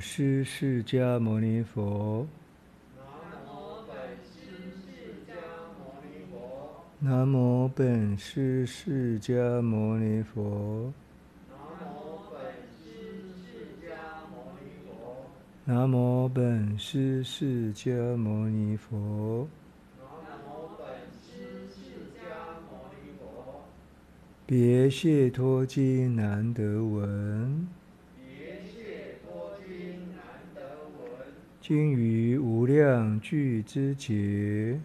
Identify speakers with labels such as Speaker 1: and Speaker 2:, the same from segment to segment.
Speaker 1: 南无本师释迦牟尼佛。南无本师释迦牟尼佛。南无本师释迦牟尼佛。南无本师释迦牟尼佛别谢脱经难得闻。经于无量具之节。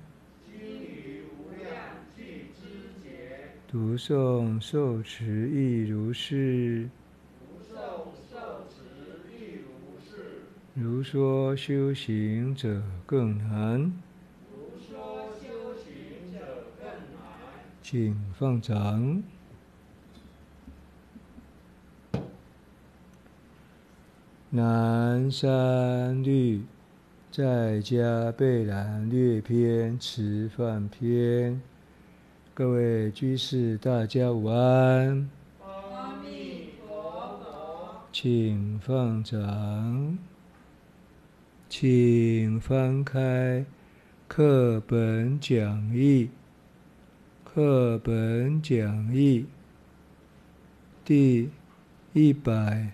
Speaker 1: 读诵受持亦如是。如说修行者更难。请放掌。南山律在家贝兰略篇吃饭篇。各位居士，大家午安。
Speaker 2: 阿弥陀佛。
Speaker 1: 请放掌，请翻开课本讲义。课本讲义第一百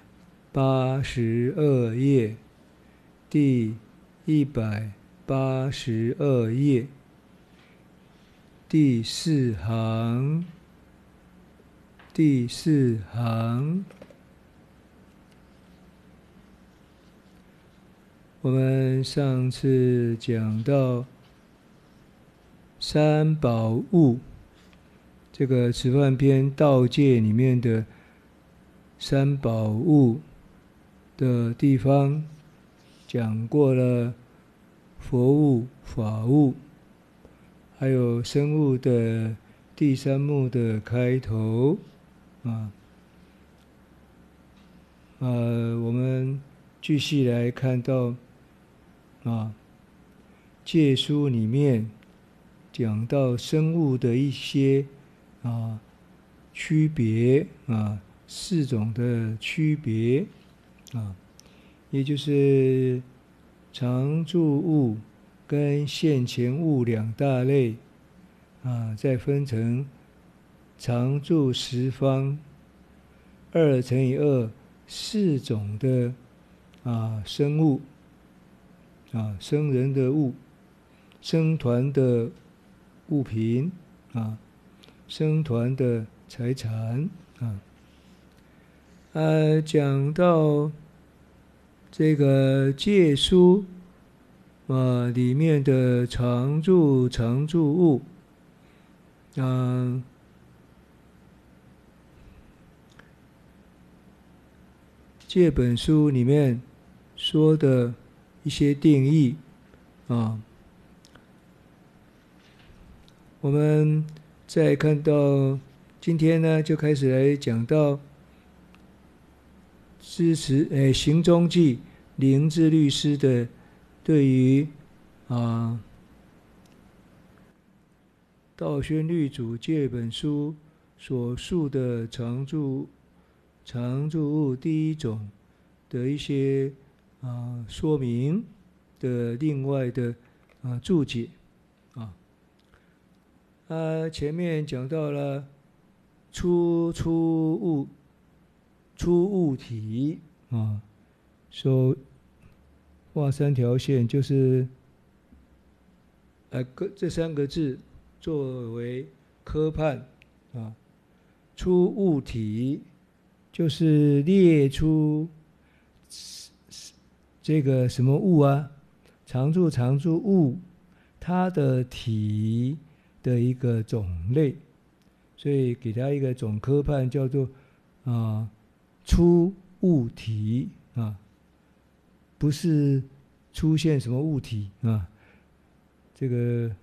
Speaker 1: 八十二页，第一百八十二页。第四行，第四行，我们上次讲到三宝物，这个吃饭篇道界里面的三宝物的地方，讲过了佛物、法物。还有生物的第三幕的开头，啊，呃，我们继续来看到，啊，戒书里面讲到生物的一些啊区别啊四种的区别啊，也就是常住物。跟现前物两大类，啊，再分成常住十方二乘以二四种的啊生物，啊生人的物，生团的物品，啊生团的财产，啊，呃，讲到这个借书。啊，里面的常住常住物，嗯，这本书里面说的一些定义啊，我们再看到今天呢，就开始来讲到支持诶行踪记灵智律师的。对于啊，《道宣律主》这本书所述的常住常住物第一种的一些啊说明的另外的啊注解啊，啊前面讲到了初出物出物体啊，说。画三条线，就是，呃，科这三个字作为科判啊，出物体就是列出这个什么物啊，常住常住物它的体的一个种类，所以给它一个总科判叫做啊出物体啊。不是出现什么物体啊？这个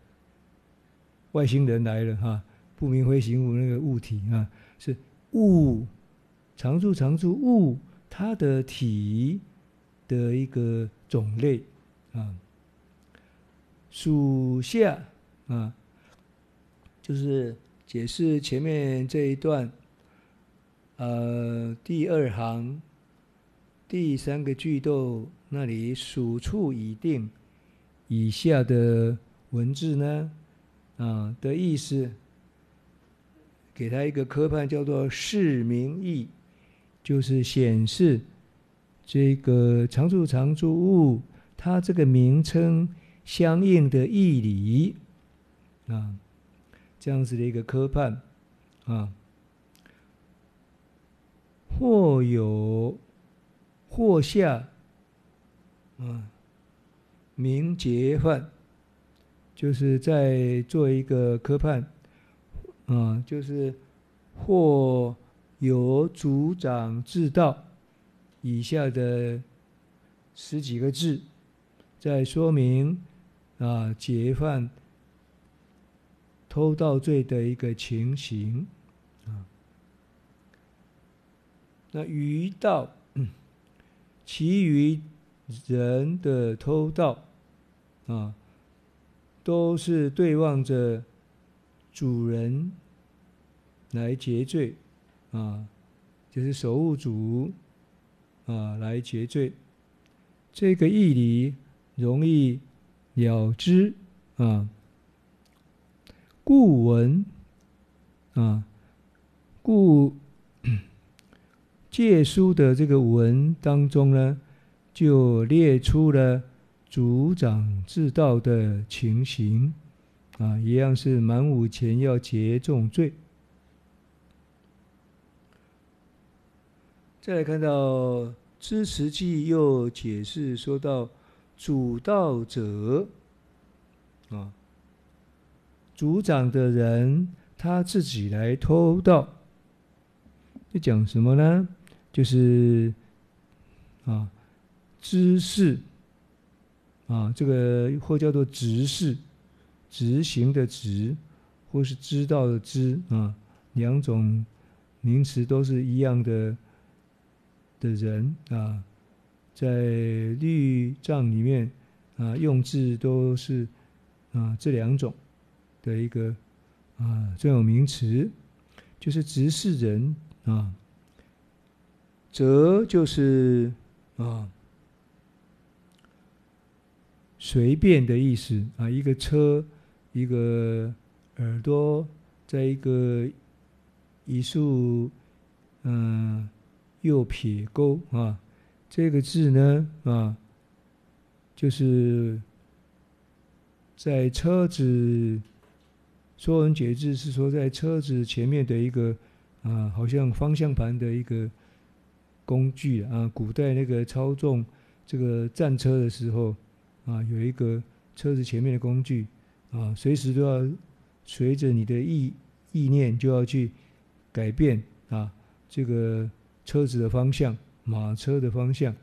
Speaker 1: 外星人来了哈，不明飞行物那个物体啊，是物常住常住物它的体的一个种类啊。属下啊，就是解释前面这一段，呃，第二行。第三个句逗那里数处已定，以下的文字呢，啊的意思，给他一个科判叫做示明义，就是显示这个常住常住物，它这个名称相应的义理，啊，这样子的一个科判，啊。或有，或下，嗯，名节犯，就是在做一个科判，啊，就是或有主掌治道，以下的十几个字，在说明啊劫犯偷盗罪的一个情形。那余盗，其余人的偷盗，啊，都是对望着主人来结罪，啊，就是守护主，啊，来结罪。这个义理容易了之，啊，故闻，啊，故。借书的这个文当中呢，就列出了主掌治道的情形，啊，一样是满五前要结重罪。再来看到支持记又解释说到主道者，啊，主掌的人他自己来偷盗，这讲什么呢？就是啊，知识啊，这个或叫做执事，执行的执，或是知道的知啊，两种名词都是一样的的人啊，在律藏里面啊，用字都是啊这两种的一个啊专有名词，就是执事人啊。则就是啊，随便的意思啊，一个车，一个耳朵，在一个一竖嗯右撇钩啊，这个字呢啊，就是在车子《说文解字》是说在车子前面的一个啊，好像方向盘的一个。工具啊，古代那个操纵这个战车的时候啊，有一个车子前面的工具啊，随时都要随着你的意意念就要去改变啊，这个车子的方向，马车的方向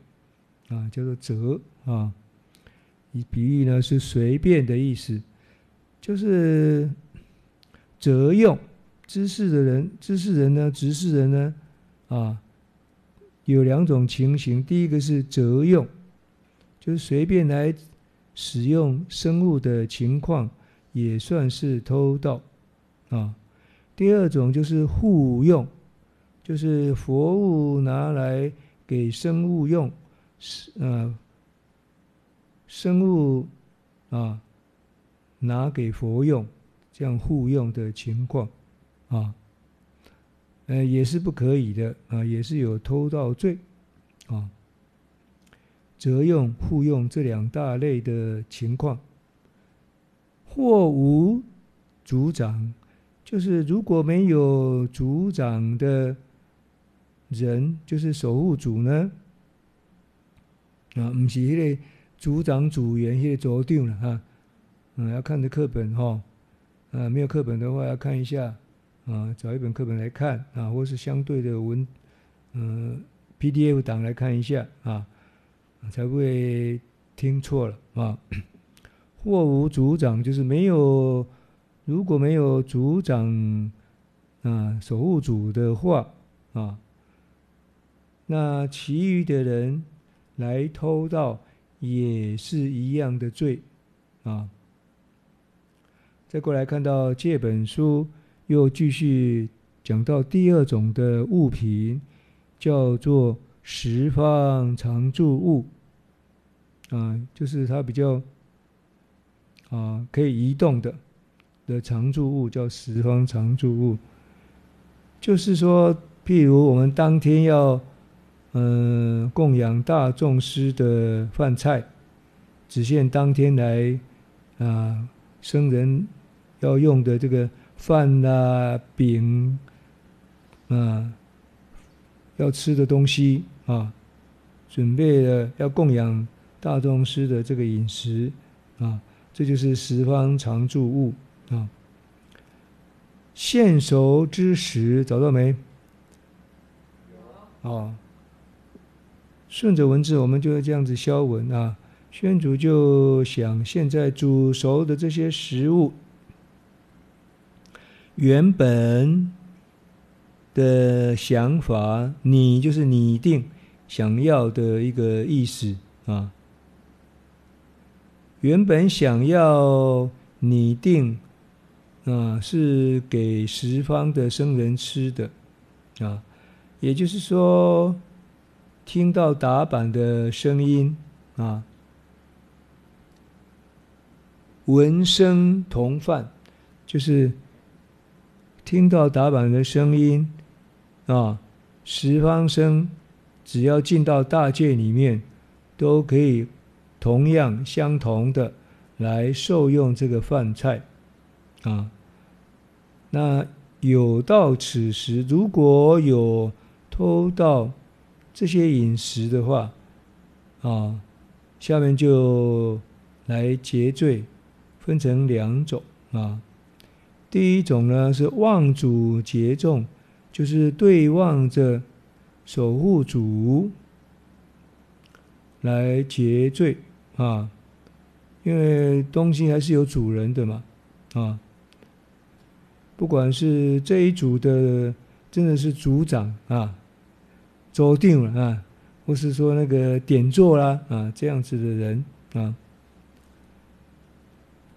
Speaker 1: 啊，叫做折啊。以比喻呢是随便的意思，就是折用知识的人，知识人呢，执事人呢啊。有两种情形，第一个是择用，就是随便来使用生物的情况，也算是偷盗啊。第二种就是互用，就是佛物拿来给生物用，是啊，生物啊拿给佛用，这样互用的情况啊。呃，也是不可以的啊，也是有偷盗罪啊。择用、互用这两大类的情况，或无组长，就是如果没有组长的人，就是守护主呢啊，不是那个组长、组员那个组长了哈。嗯，要看的课本哈，啊，没有课本的话要看一下。啊，找一本课本来看啊，或是相对的文，嗯，PDF 档来看一下啊，才不会听错了啊。或无组长，就是没有，如果没有组长啊，守护组的话啊，那其余的人来偷盗也是一样的罪啊。再过来看到这本书。又继续讲到第二种的物品，叫做十方常住物，啊，就是它比较啊可以移动的的常住物，叫十方常住物。就是说，譬如我们当天要嗯供养大众师的饭菜，只限当天来啊生人要用的这个饭啊饼啊要吃的东西。啊，准备了要供养大众师的这个饮食啊，这就是十方常住物啊。现熟之时，找到没？
Speaker 2: 有。
Speaker 1: 啊，顺着文字，我们就会这样子消文啊。宣主就想，现在煮熟的这些食物，原本的想法，你就是拟定。想要的一个意思啊，原本想要拟定啊，是给十方的僧人吃的啊，也就是说，听到打板的声音啊，闻声同犯，就是听到打板的声音啊，十方僧。只要进到大界里面，都可以同样相同的来受用这个饭菜，啊，那有到此时，如果有偷到这些饮食的话，啊，下面就来结罪，分成两种啊。第一种呢是望主结众，就是对望着。守护主来结罪啊，因为东西还是有主人的嘛啊。不管是这一组的真的是组长啊，走定了啊，或是说那个点座啦啊这样子的人啊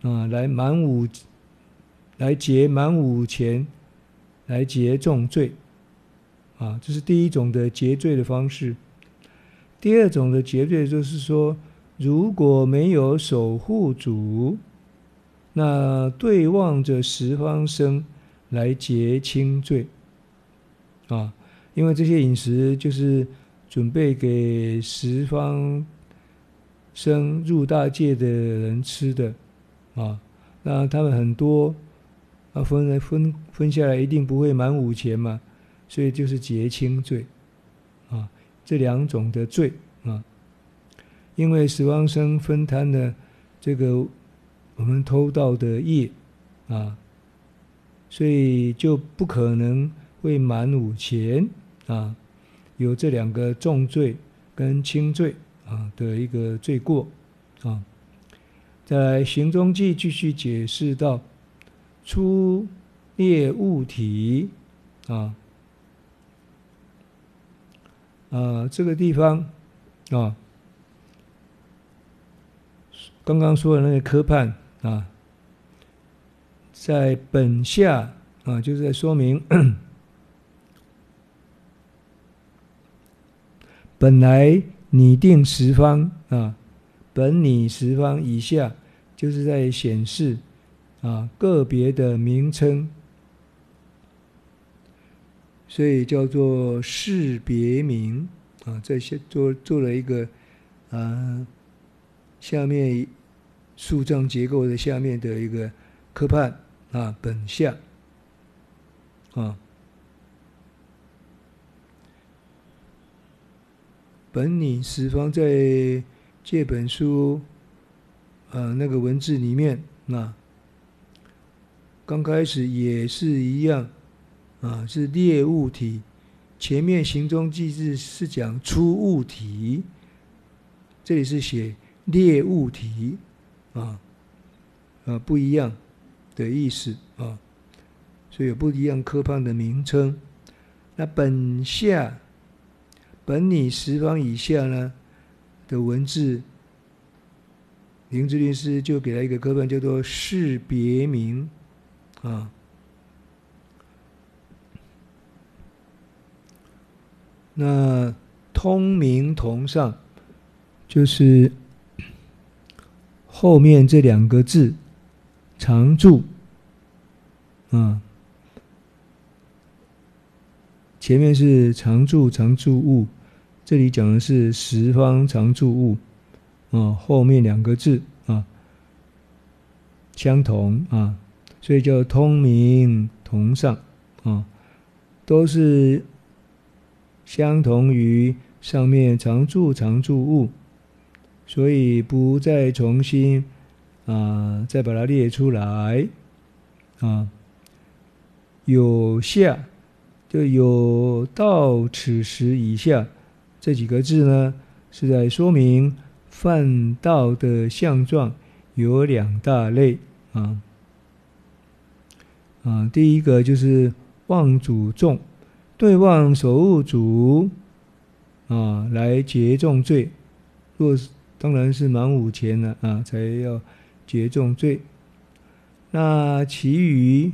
Speaker 1: 啊来满五来结满五钱来结重罪。啊，这是第一种的结罪的方式。第二种的结罪就是说，如果没有守护主，那对望着十方生来结轻罪。啊，因为这些饮食就是准备给十方生入大界的人吃的。啊，那他们很多，啊分来分分下来一定不会满五钱嘛。所以就是结清罪，啊，这两种的罪啊，因为十方生分摊的这个我们偷盗的业啊，所以就不可能会满五钱啊，有这两个重罪跟轻罪啊的一个罪过啊。在行中记继续解释到，出列物体啊。啊，这个地方啊，刚刚说的那个科判啊，在本下啊，就是在说明 本来拟定十方啊，本拟十方以下，就是在显示啊个别的名称。所以叫做识别名。啊，在下做做了一个啊，下面树状结构的下面的一个科判啊，本相。啊，本你十方在这本书啊那个文字里面啊，刚开始也是一样。啊，是列物体，前面行中记字是讲出物体，这里是写列物体，啊，啊不一样的意思啊，所以有不一样科判的名称。那本下本拟十方以下呢的文字，林志律师就给了一个科判，叫做识别名，啊。那通明同上，就是后面这两个字常住，啊，前面是常住常住物，这里讲的是十方常住物，啊，后面两个字啊相同啊，所以叫通明同上啊，都是相同于。上面常住常住物，所以不再重新啊，再把它列出来啊。有下就有到此时以下这几个字呢，是在说明犯道的相状有两大类啊啊。第一个就是望主众，对望守护主。啊，来结重罪，若是当然是满五前了啊，才要结重罪。那其余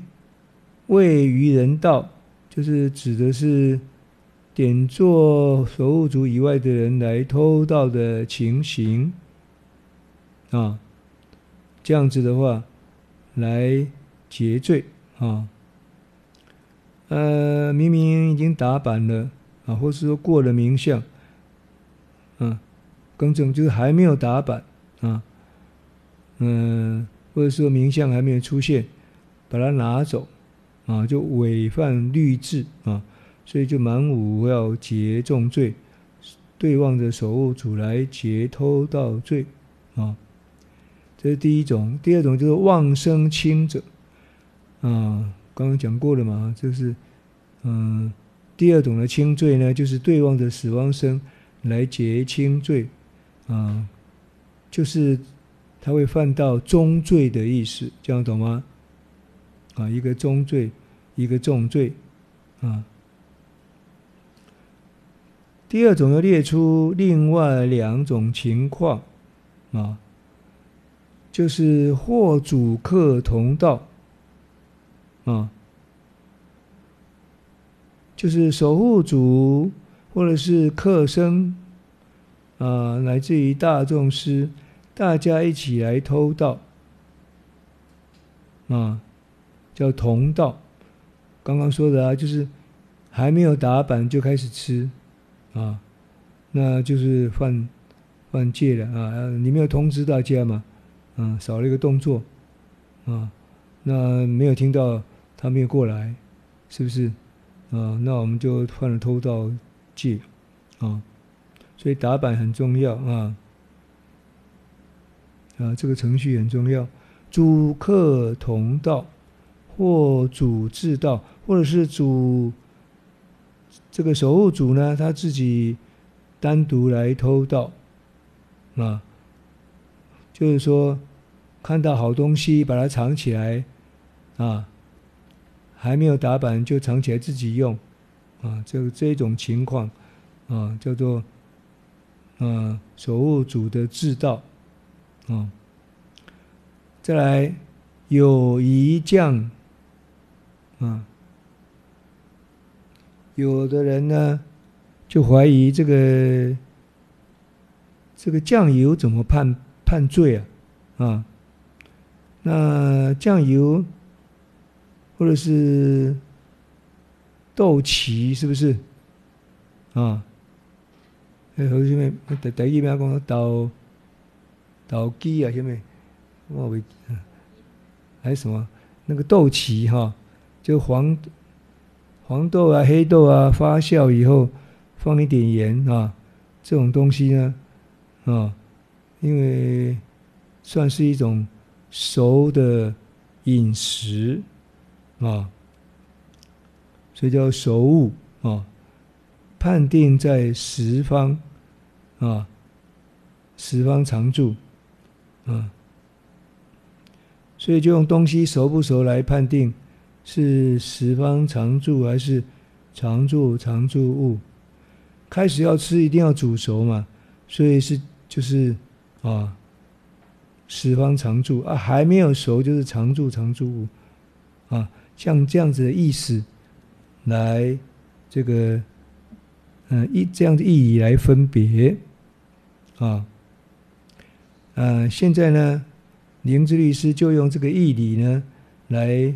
Speaker 1: 未于人道，就是指的是点做守护族以外的人来偷盗的情形啊。这样子的话，来结罪啊。呃，明明已经打板了。啊，或是说过了名相，嗯，更正就是还没有打板啊，嗯，或者说名相还没有出现，把它拿走，啊，就违犯律制啊，所以就满五要结重罪，对望着守护主来结偷盗罪啊，这是第一种。第二种就是妄生轻者，啊，刚刚讲过了嘛，就是嗯。第二种的轻罪呢，就是对望着死亡生来结轻罪，啊，就是他会犯到中罪的意思，这样懂吗？啊，一个中罪，一个重罪，啊。第二种要列出另外两种情况，啊，就是或主客同道，啊。就是守护主，或者是客生，啊，来自于大众师，大家一起来偷盗，啊，叫同道。刚刚说的啊，就是还没有打板就开始吃，啊，那就是犯犯戒了啊！你没有通知大家嘛，啊，少了一个动作，啊，那没有听到他没有过来，是不是？啊，那我们就犯了偷盗戒，啊，所以打板很重要啊，啊，这个程序很重要。主客同道，或主自道，或者是主这个守护主呢，他自己单独来偷盗，啊，就是说看到好东西把它藏起来，啊。还没有打板就藏起来自己用，啊，这这种情况，啊，叫做，啊，守护主的自道，啊，再来有一将，啊，有的人呢就怀疑这个这个酱油怎么判判罪啊，啊，那酱油。或者是豆豉，是不是？啊，哎，好什么？第第一名讲斗斗鸡啊，什么？我为还是什么？那个豆豉哈，就黄黄豆啊、黑豆啊，发酵以后放一点盐啊，这种东西呢，啊，因为算是一种熟的饮食。啊，所以叫守物啊，判定在十方啊，十方常住啊，所以就用东西熟不熟来判定是十方常住还是常住常住物。开始要吃一定要煮熟嘛，所以是就是啊，十方常住啊，还没有熟就是常住常住物啊。像这样子的意思，来这个嗯，一这样的意义来分别，啊，呃，现在呢，灵芝律师就用这个义理呢来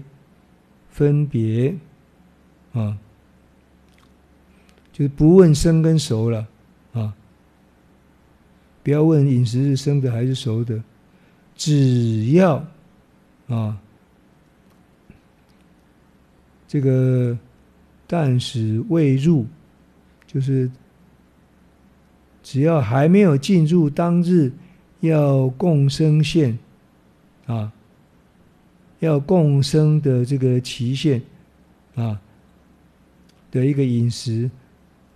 Speaker 1: 分别，啊，就是不问生跟熟了，啊，不要问饮食是生的还是熟的，只要啊，这个但使未入。就是只要还没有进入当日要共生线啊，要共生的这个期限啊的一个饮食，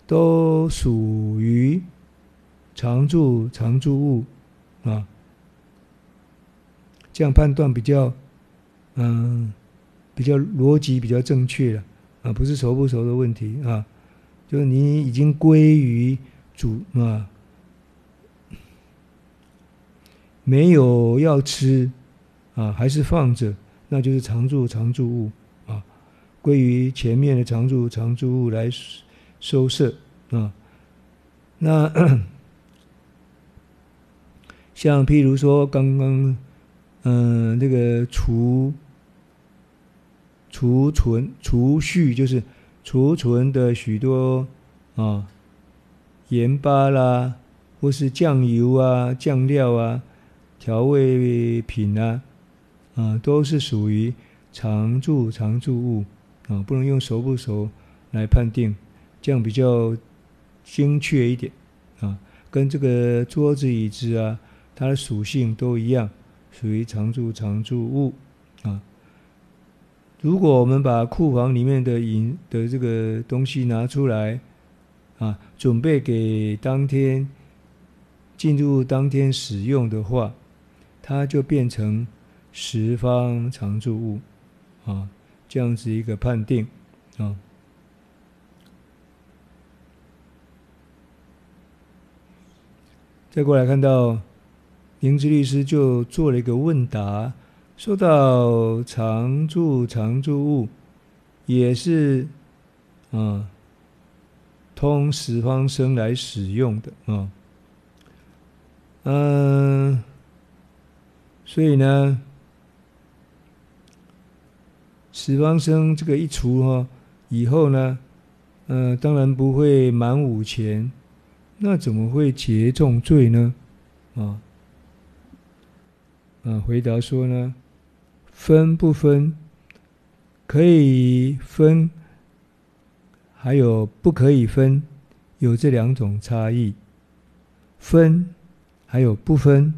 Speaker 1: 都属于常住常住物啊，这样判断比较嗯比较逻辑比较正确了啊，不是熟不熟的问题啊。就是你已经归于主啊，没有要吃啊，还是放着，那就是常住常住物啊，归于前面的常住常住物来收摄啊。那像譬如说刚刚嗯，那个厨储存储蓄就是。储存的许多啊盐巴啦，或是酱油啊、酱料啊、调味品啊，啊，都是属于常住常住物啊，不能用熟不熟来判定，这样比较精确一点啊。跟这个桌子椅子啊，它的属性都一样，属于常住常住物。如果我们把库房里面的银的这个东西拿出来，啊，准备给当天进入当天使用的话，它就变成十方常住物，啊，这样子一个判定，啊。再过来看到，灵芝律师就做了一个问答。说到常住常住物，也是啊，通十方生来使用的啊，嗯，所以呢，十方生这个一除哈，以后呢，嗯，当然不会满五钱，那怎么会结重罪呢？啊，啊，回答说呢。分不分？可以分，还有不可以分，有这两种差异。分还有不分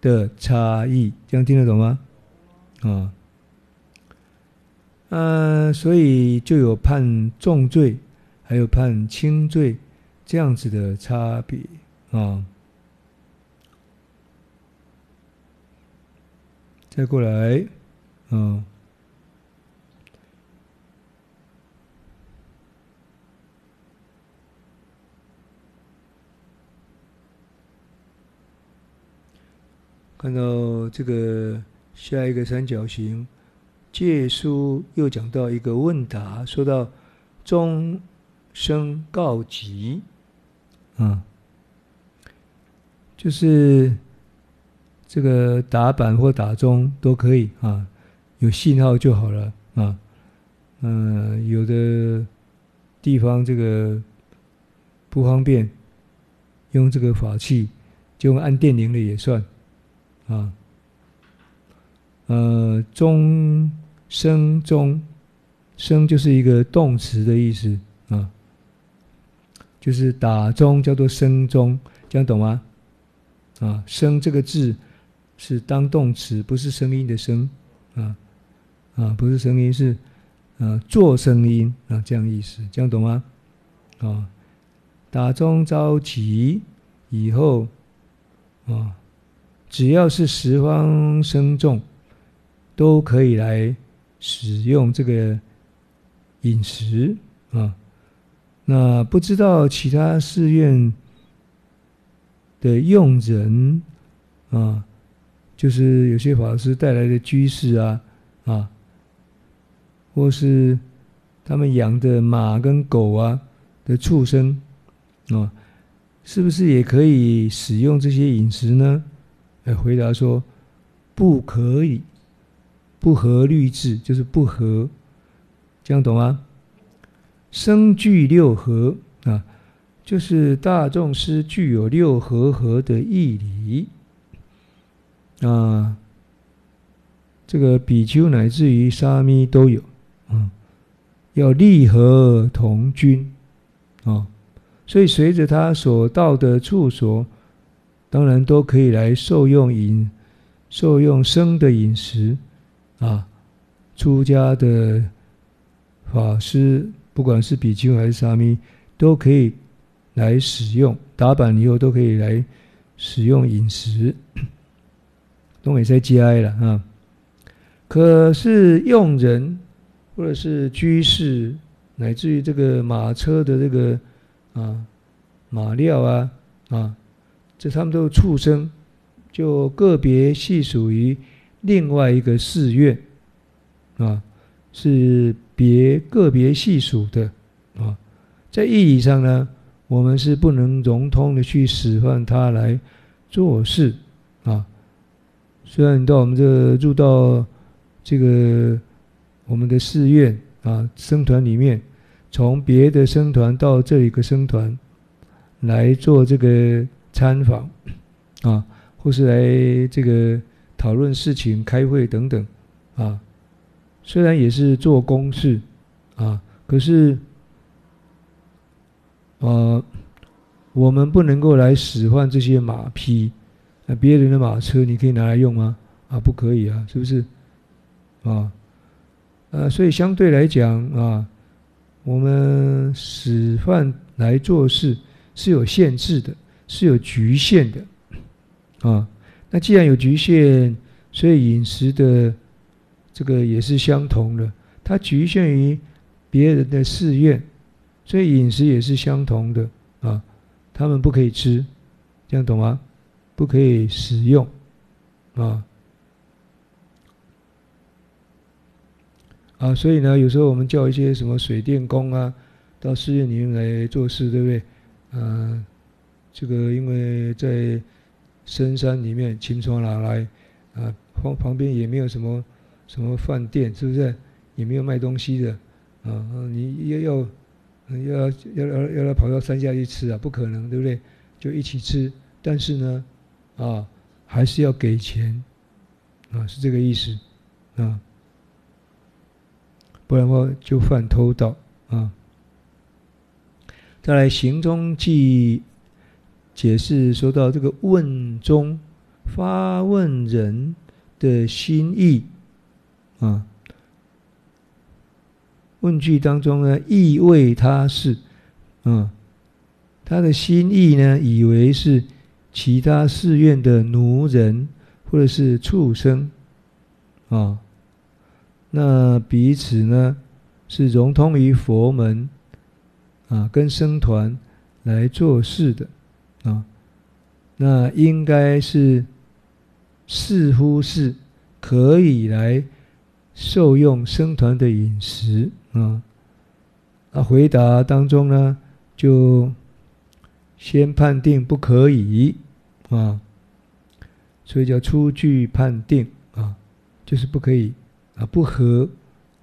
Speaker 1: 的差异，这样听得懂吗？啊，嗯，所以就有判重罪，还有判轻罪这样子的差别啊。再过来。嗯，看到这个下一个三角形，借书又讲到一个问答，说到终生告急，啊，就是这个打板或打钟都可以啊。有信号就好了啊，嗯，有的地方这个不方便用这个法器，就按电铃的也算啊。呃，钟声钟声就是一个动词的意思啊，就是打钟叫做声钟，这样懂吗？啊，声这个字是当动词，不是声音的声啊。啊，不是声音，是啊，做声音啊，这样意思，这样懂吗？啊，打钟着急以后啊，只要是十方声众，都可以来使用这个饮食啊。那不知道其他寺院的用人啊，就是有些法师带来的居士啊，啊。或是他们养的马跟狗啊的畜生啊，是不是也可以使用这些饮食呢？来回答说，不可以，不合律制，就是不合，这样懂吗？生具六合啊，就是大众师具有六合合的义理啊。这个比丘乃至于沙弥都有，要利合同君啊，所以随着他所到的处所，当然都可以来受用饮，受用生的饮食啊。出家的法师，不管是比丘还是沙弥，都可以来使用。打板以后都可以来使用饮食，都没在节哀了啊。可是用人，或者是居士，乃至于这个马车的这个啊马料啊啊，这他们都畜生，就个别系属于另外一个寺院啊，是别个别系属的啊，在意义上呢，我们是不能融通的去使唤他来做事啊。虽然你到我们这入到。这个我们的寺院啊，僧团里面，从别的僧团到这一个僧团来做这个参访啊，或是来这个讨论事情、开会等等啊，虽然也是做公事啊，可是啊，我们不能够来使唤这些马匹啊，别人的马车你可以拿来用吗？啊，不可以啊，是不是？啊，呃，所以相对来讲啊，我们使唤来做事是有限制的，是有局限的，啊，那既然有局限，所以饮食的这个也是相同的，它局限于别人的寺院，所以饮食也是相同的啊，他们不可以吃，这样懂吗？不可以使用，啊。啊，所以呢，有时候我们叫一些什么水电工啊，到寺院里面来做事，对不对？嗯，这个因为在深山里面，秦从哪来？啊，旁旁边也没有什么什么饭店，是不是？也没有卖东西的，啊，你要要要要要要他跑到山下去吃啊？不可能，对不对？就一起吃，但是呢，啊，还是要给钱，啊，是这个意思，啊。不然的话就犯偷盗啊！再来行中记解释说到这个问中发问人的心意啊，问句当中呢意味他是啊，他的心意呢以为是其他寺院的奴人或者是畜生啊。那彼此呢，是融通于佛门啊，跟僧团来做事的啊。那应该是似乎是可以来受用僧团的饮食啊。那回答当中呢，就先判定不可以啊，所以叫出具判定啊，就是不可以。啊，不合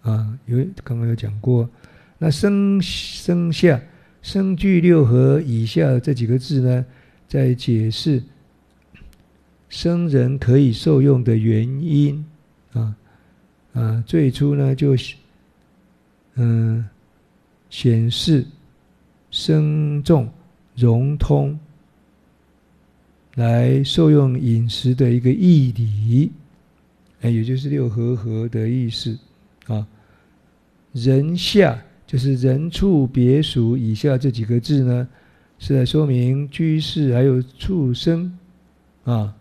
Speaker 1: 啊，有刚刚有讲过，那生生下生具六合以下这几个字呢，在解释生人可以受用的原因啊啊，最初呢就嗯显示生众融通来受用饮食的一个义理。哎，也就是六合合的意思啊。人下就是人畜别属以下这几个字呢，是在说明居士还有畜生啊，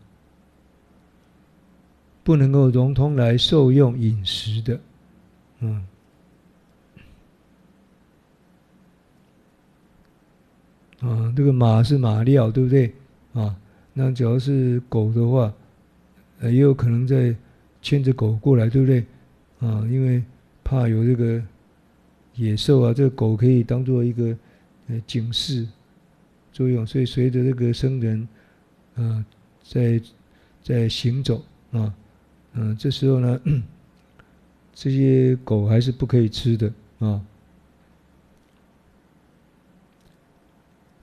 Speaker 1: 不能够融通来受用饮食的。嗯，啊，这个马是马料，对不对？啊，那只要是狗的话，呃，也有可能在。牵着狗过来，对不对？啊，因为怕有这个野兽啊，这个狗可以当做一个呃警示作用，所以随着这个僧人啊在在行走啊，嗯，这时候呢，这些狗还是不可以吃的啊。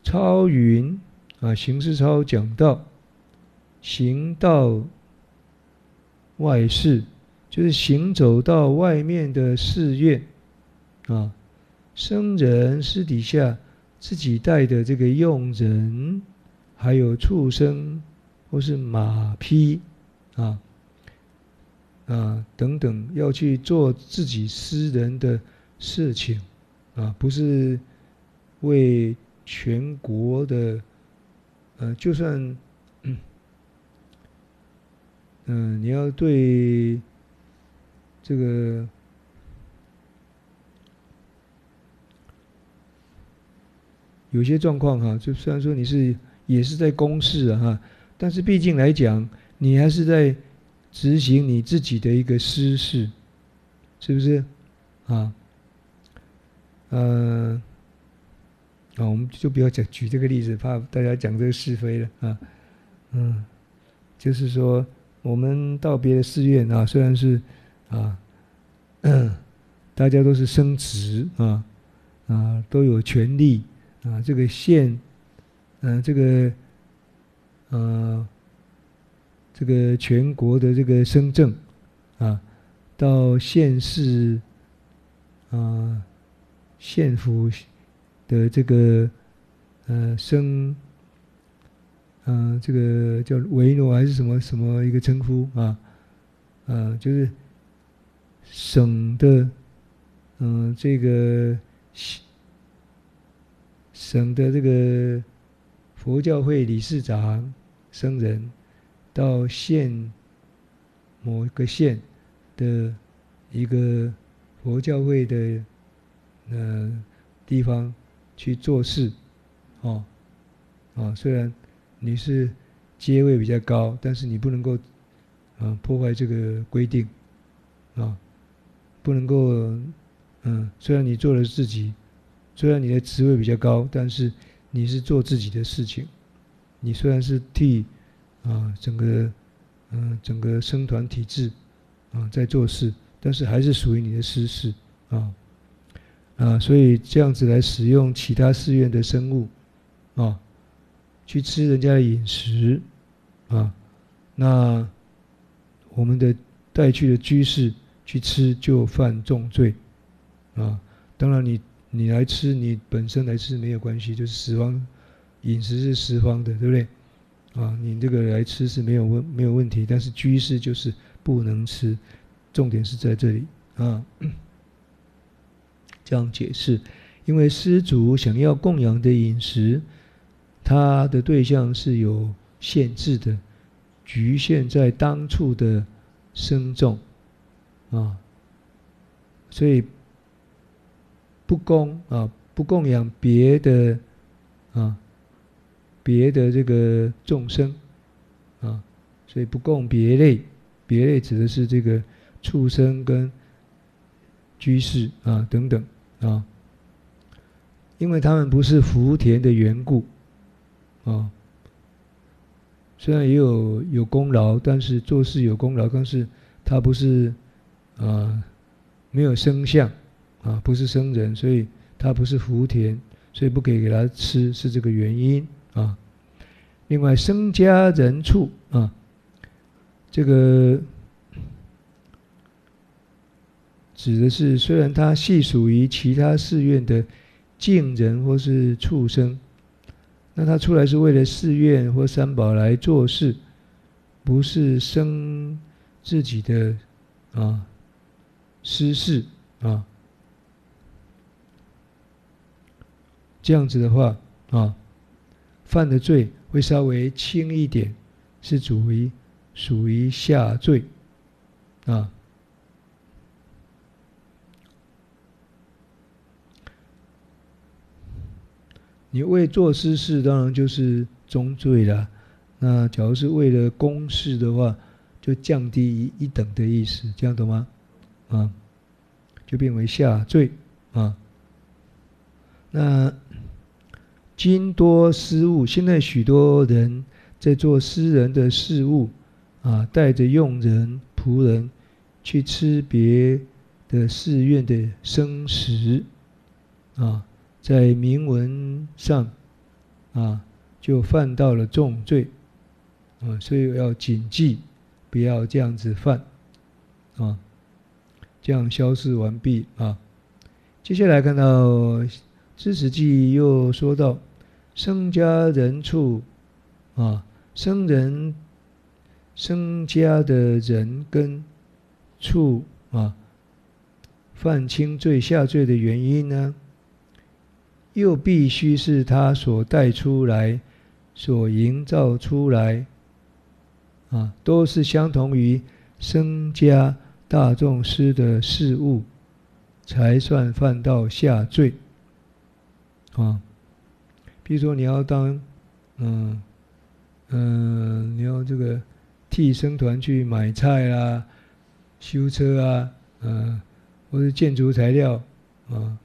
Speaker 1: 超云啊，行事超讲道，行道外事，就是行走到外面的寺院啊。僧人私底下自己带的这个佣人，还有畜生或是马匹啊啊等等，要去做自己私人的事情啊，不是为全国的，呃，就算嗯，你要对这个。有些状况哈，就虽然说你是也是在公事啊哈，但是毕竟来讲，你还是在执行你自己的一个私事，是不是？啊，呃，啊，我们就不要讲举这个例子，怕大家讲这个是非了啊。嗯，就是说，我们到别的寺院啊，虽然是啊，大家都是升职啊，啊，都有权利。啊，这个县，嗯，这个，呃，这个全国的这个深政，啊，到县市，啊，县府的这个，呃，升，嗯，这个叫维诺还是什么什么一个称呼啊？啊，就是省的，嗯，这个。省的这个佛教会理事长僧人，到县某个县的一个佛教会的呃地方去做事，哦，啊，虽然你是阶位比较高，但是你不能够啊破坏这个规定，啊，不能够嗯，虽然你做了自己。虽然你的职位比较高，但是你是做自己的事情。你虽然是替啊整个嗯整个生团体制啊在做事，但是还是属于你的私事啊啊，所以这样子来使用其他寺院的生物啊，去吃人家的饮食啊，那我们的带去的居士去吃就犯重罪啊。当然你。你来吃，你本身来吃没有关系，就是十方饮食是十方的，对不对？啊，你这个来吃是没有问没有问题，但是居士就是不能吃，重点是在这里啊。这样解释，因为施主想要供养的饮食，他的对象是有限制的，局限在当处的生众啊，所以。不供啊，不供养别的啊，别的这个众生啊，所以不供别类，别类指的是这个畜生跟居士啊等等啊，因为他们不是福田的缘故啊，虽然也有有功劳，但是做事有功劳，但是他不是啊，没有生相。啊，不是生人，所以他不是福田，所以不可以给他吃，是这个原因啊。另外，生家人畜啊，这个指的是虽然他系属于其他寺院的净人或是畜生，那他出来是为了寺院或三宝来做事，不是生自己的啊私事啊。这样子的话啊，犯的罪会稍微轻一点，是属于属于下罪啊。你为做私事，当然就是中罪了。那假如是为了公事的话，就降低一等的意思，这样懂吗？啊，就变为下罪啊。那。今多私物，现在许多人在做私人的事物，啊，带着佣人、仆人去吃别的寺院的生食，啊，在铭文上，啊，就犯到了重罪，啊，所以要谨记，不要这样子犯，啊，这样消失完毕啊。接下来看到《知识记》又说到。生家人处，啊，生人、生家的人跟处啊，犯轻罪下罪的原因呢，又必须是他所带出来、所营造出来，啊，都是相同于生家大众师的事物，才算犯到下罪，啊。比如说你要当，嗯，嗯，你要这个替生团去买菜啦、修车啊，嗯，或者建筑材料啊，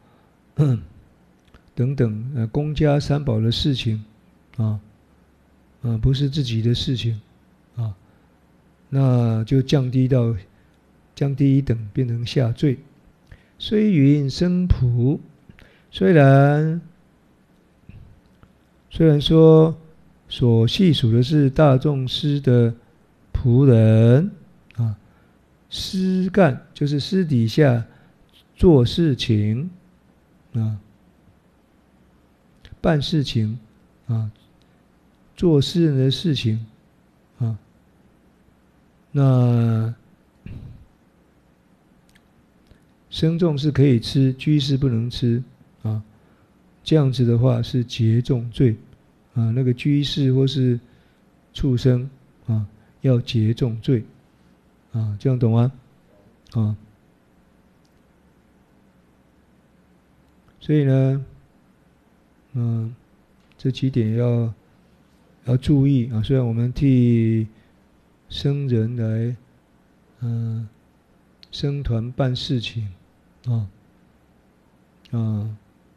Speaker 1: 等等，呃，公家三宝的事情，啊，啊，不是自己的事情，啊，那就降低到降低一等，变成下坠。虽云生仆，虽然。虽然说所细数的是大众师的仆人啊，私干就是私底下做事情啊，办事情啊，做私人的事情啊，那生众是可以吃，居士不能吃啊。这样子的话是结重罪，啊，那个居士或是畜生啊，要结重罪，啊，这样懂吗？啊，所以呢，嗯，这几点要要注意啊。虽然我们替生人来，嗯，生团办事情，啊，啊。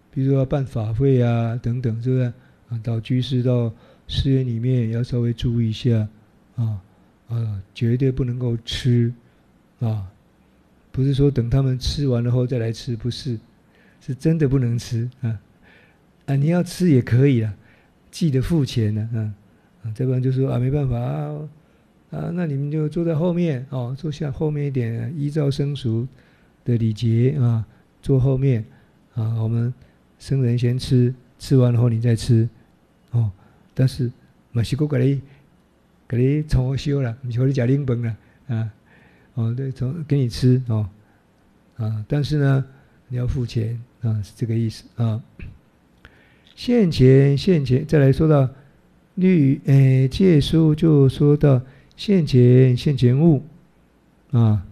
Speaker 1: 比如说要办法会啊，等等，是不是？啊，到居士到寺院里面要稍微注意一下，啊啊，绝对不能够吃，啊，不是说等他们吃完了后再来吃，不是，是真的不能吃啊啊！你要吃也可以啊，记得付钱呢，啊啊，再不然就说啊没办法啊啊，那你们就坐在后面哦，坐下后面一点，依照生熟的礼节啊，坐后面啊，我们。生人先吃，吃完后你再吃，哦，但是马西哥给你给你重修了，你回去吃冷饭了啊，哦，对，从给你吃哦，啊，但是呢，你要付钱啊，是这个意思啊。现钱现钱，再来说到律诶借书，就说到现钱现钱物啊。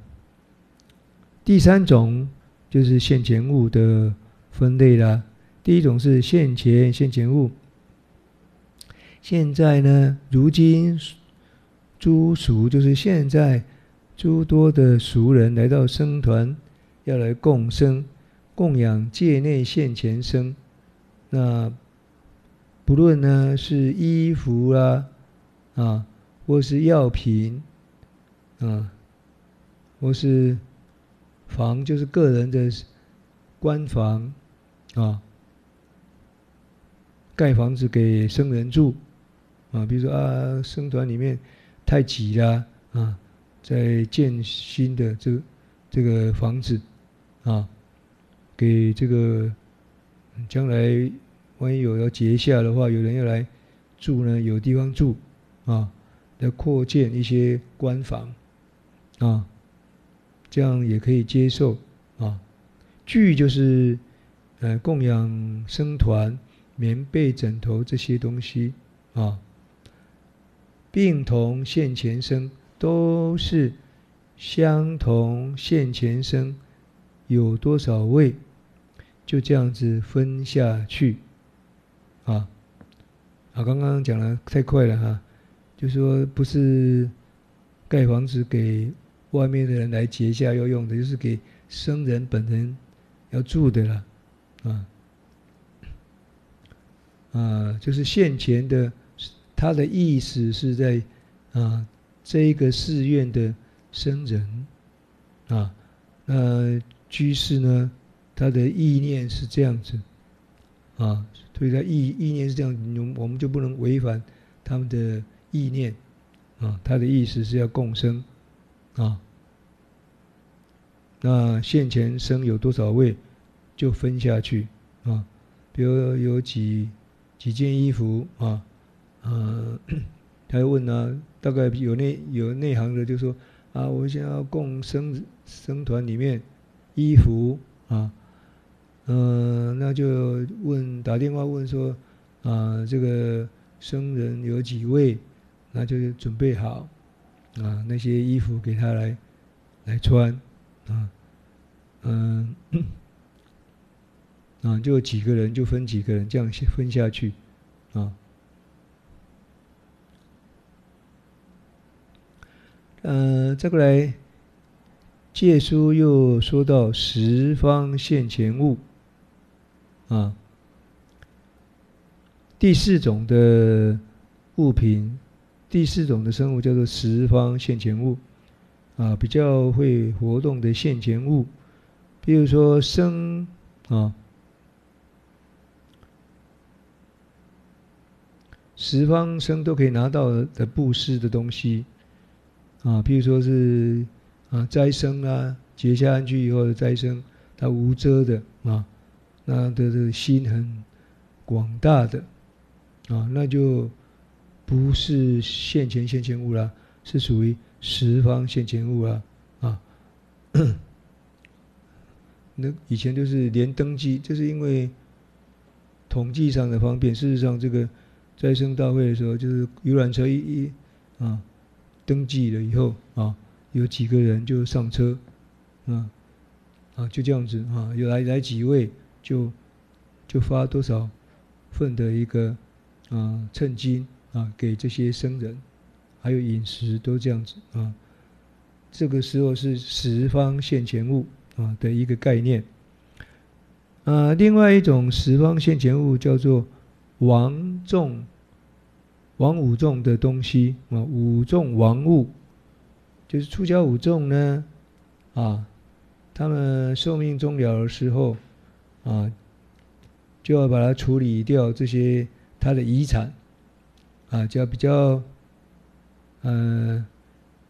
Speaker 1: 第三种就是现钱物的分类啦。第一种是现钱现钱物。现在呢，如今诸俗就是现在诸多的俗人来到僧团，要来供生、供养界内现钱生。那不论呢是衣服啊，啊，或是药品，啊，或是房，就是个人的官房，啊。盖房子给僧人住，啊，比如说啊，僧团里面太挤了，啊，在建新的这这个房子，啊，给这个将来万一有要结下的话，有人要来住呢，有地方住，啊，来扩建一些官房，啊，这样也可以接受，啊，聚就是呃供养僧团。棉被、枕头这些东西啊，病同现前生都是相同现前生，有多少位，就这样子分下去啊。啊，刚刚讲了太快了哈，就说不是盖房子给外面的人来结下要用的，就是给僧人本人要住的了啊。啊，就是现前的，他的意思是在啊这一个寺院的僧人啊，那居士呢，他的意念是这样子啊，所以他意意念是这样，我们就不能违反他们的意念啊，他的意思是要共生啊。那现前生有多少位，就分下去啊。比如有几几件衣服啊，呃，他问呢，大概有内有内行的就说啊，我想要共生生团里面衣服啊，嗯，那就问打电话问说啊，这个生人有几位，那就准备好啊那些衣服给他来来穿啊。嗯，啊，就几个人就分几个人，这样分下去，啊，嗯，再过来，借书又说到十方现前物，啊，第四种的物品，第四种的生物叫做十方现前物，啊，比较会活动的现前物。比如说生啊，十方生都可以拿到的布施的东西啊，比如说是啊斋生啊，结下安居以后的斋生，它无遮的啊，那的这个心很广大的啊，那就不是现前现前物啦，是属于十方现前物啦啊。那以前就是连登记，就是因为统计上的方便。事实上，这个再生大会的时候，就是游览车一一啊登记了以后啊，有几个人就上车，啊啊就这样子啊，有来来几位就就发多少份的一个啊称金啊给这些僧人，还有饮食都这样子啊。这个时候是十方现前物。啊的一个概念，啊，另外一种十方现前物叫做王众、王五众的东西啊，五众王物，就是出家五众呢，啊，他们寿命终了的时候，啊，就要把它处理掉这些他的遗产，啊，就要比较，呃，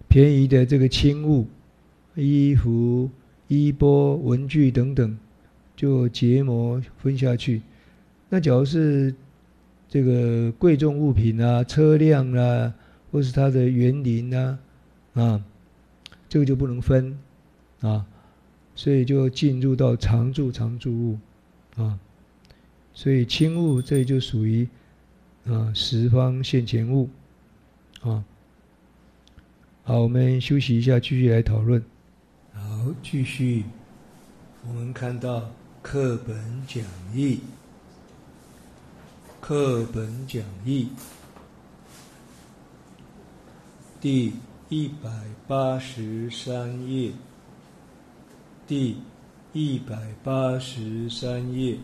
Speaker 1: 便宜的这个轻物，衣服。衣钵、文具等等，就结膜分下去。那假如是这个贵重物品啊、车辆啊，或是它的园林啊，啊，这个就不能分啊，所以就进入到常住常住物啊。所以轻物这就属于啊十方现前物啊。好，我们休息一下，继续来讨论。好，继续。我们看到课本讲义，课本讲义第一百八十三页，第一百八十三页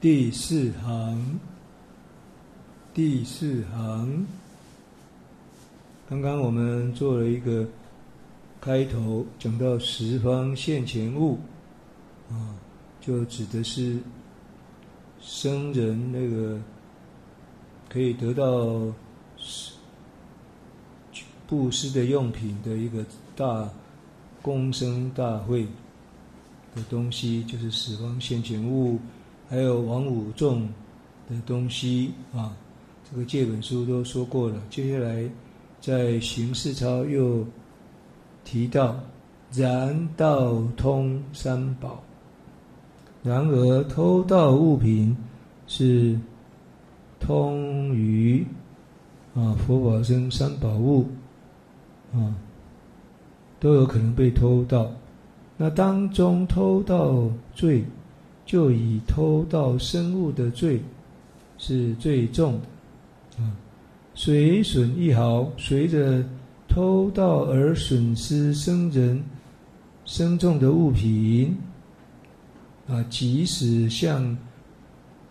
Speaker 1: 第四行，第四行。刚刚我们做了一个。开头讲到十方现前物，啊，就指的是生人那个可以得到布施的用品的一个大共生大会的东西，就是死亡现前物，还有王五众的东西啊。这个借本书都说过了，接下来在行事操又。提到然道通三宝，然而偷盗物品是通于啊佛法僧三宝物啊都有可能被偷盗。那当中偷盗罪，就以偷盗生物的罪是最重的啊，水损一毫，随着。偷盗而损失生人生重的物品，啊，即使像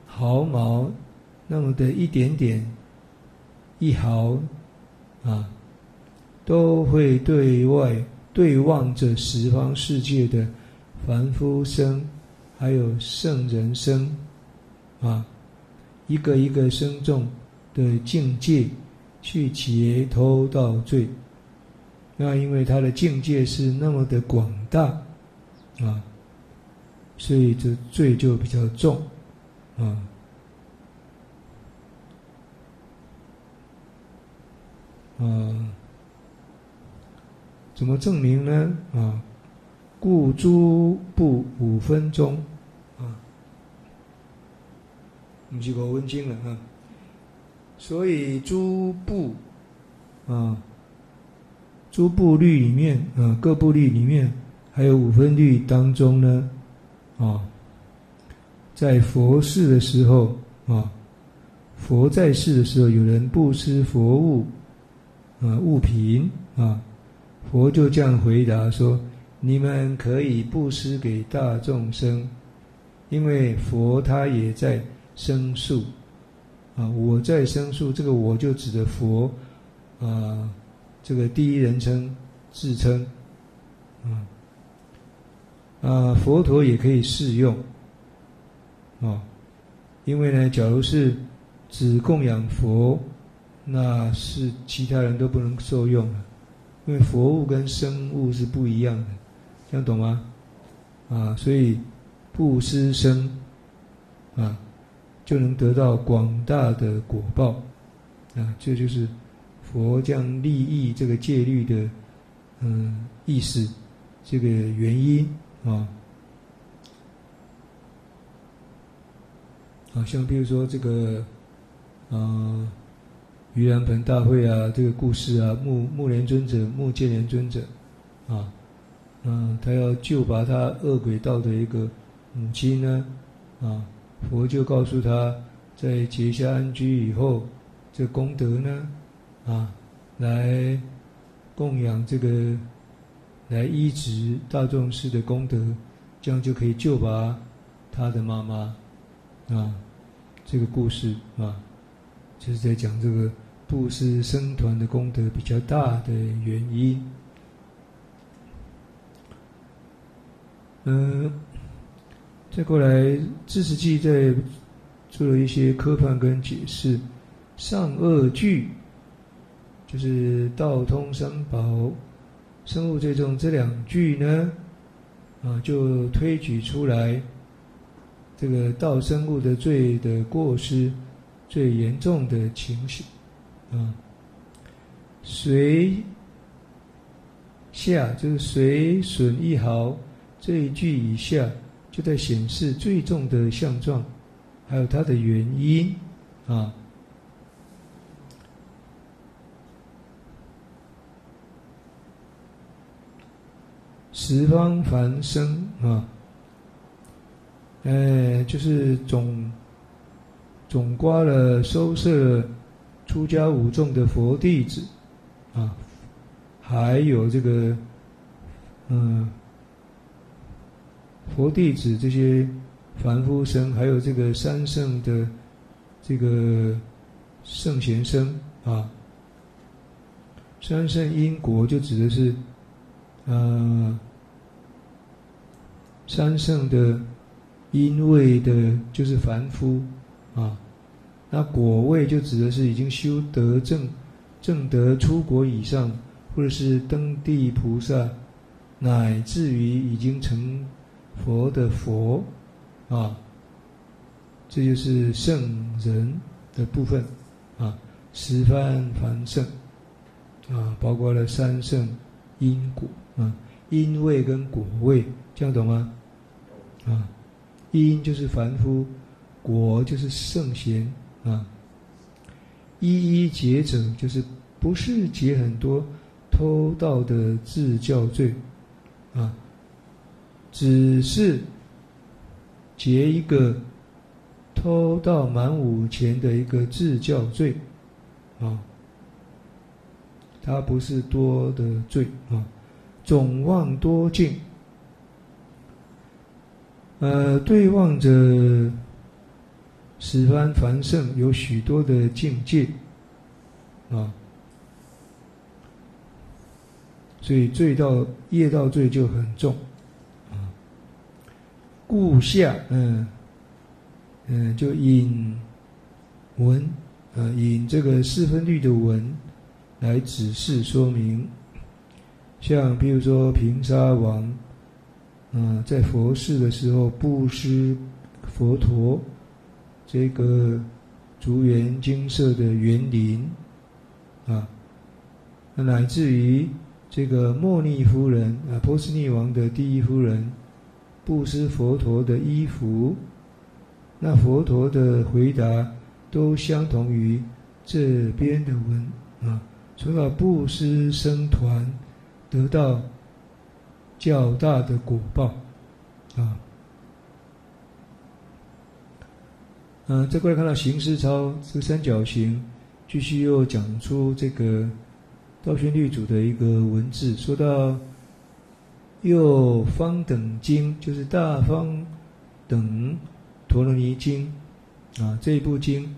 Speaker 1: 毫毛那么的一点点一毫啊，都会对外对望着十方世界的凡夫生，还有圣人生啊，一个一个生众的境界去解脱到罪。那因为他的境界是那么的广大啊，所以这罪就比较重啊。啊，怎么证明呢？啊，故诸不五分钟，啊，不是五分经了啊。所以诸部，啊，诸部律里面，啊，各部律里面，还有五分律当中呢，啊，在佛事的时候，啊，佛在世的时候，有人布施佛物。啊，物品啊，佛就这样回答说：“你们可以布施给大众生，因为佛他也在生树。啊，我在生树，这个我就指的佛啊，这个第一人称自称。啊啊，佛陀也可以适用。啊，因为呢，假如是只供养佛。”那是其他人都不能受用了，因为佛物跟生物是不一样的，这样懂吗？啊，所以不施生啊，就能得到广大的果报啊，这就是佛将利益这个戒律的嗯意思，这个原因啊，啊，像比如说这个啊。盂兰盆大会啊，这个故事啊，木木莲尊者、木犍连尊者，啊，嗯，他要救拔他恶鬼道的一个母亲呢，啊，佛就告诉他，在结下安居以后，这功德呢，啊，来供养这个，来医治大众事的功德，这样就可以救拔他的妈妈，啊，这个故事啊。就是在讲这个布施僧团的功德比较大的原因。嗯，再过来，知识记在做了一些科判跟解释。上恶句就是道通三宝，生物最重这两句呢，啊，就推举出来这个道生物的罪的过失。最严重的情形，啊，随下就是随损一毫这一句以下，就在显示最重的相状，还有它的原因，啊，十方凡生啊，哎，就是总。总刮了收摄出家五众的佛弟子，啊，还有这个，嗯，佛弟子这些凡夫生，还有这个三圣的这个圣贤生啊，三圣因果就指的是，呃，三圣的因为的，就是凡夫。啊，那果位就指的是已经修得正正得出国以上，或者是登地菩萨，乃至于已经成佛的佛，啊，这就是圣人的部分，啊，十番凡圣，啊，包括了三圣因果，啊，因位跟果位，这样懂吗？啊，因就是凡夫。果就是圣贤啊，一一劫者就是不是劫很多偷盗的自教罪啊，只是结一个偷盗满五钱的一个自教罪啊，它不是多的罪啊，总望多尽，呃，对望着。十方繁盛有许多的境界啊，所以罪道业道罪就很重啊。故下嗯嗯，就引文啊，引这个四分律的文来指示说明，像比如说平沙王。啊，在佛事的时候布施佛陀这个竹园精舍的园林啊，那乃至于这个莫逆夫人啊，波斯匿王的第一夫人布施佛陀的衣服，那佛陀的回答都相同于这边的文啊，除了布施僧团得到。较大的果报，啊，嗯，再过来看到行思操这个三角形，继续又讲出这个道宣律祖的一个文字，说到又方等经，就是大方等陀罗尼经，啊，这一部经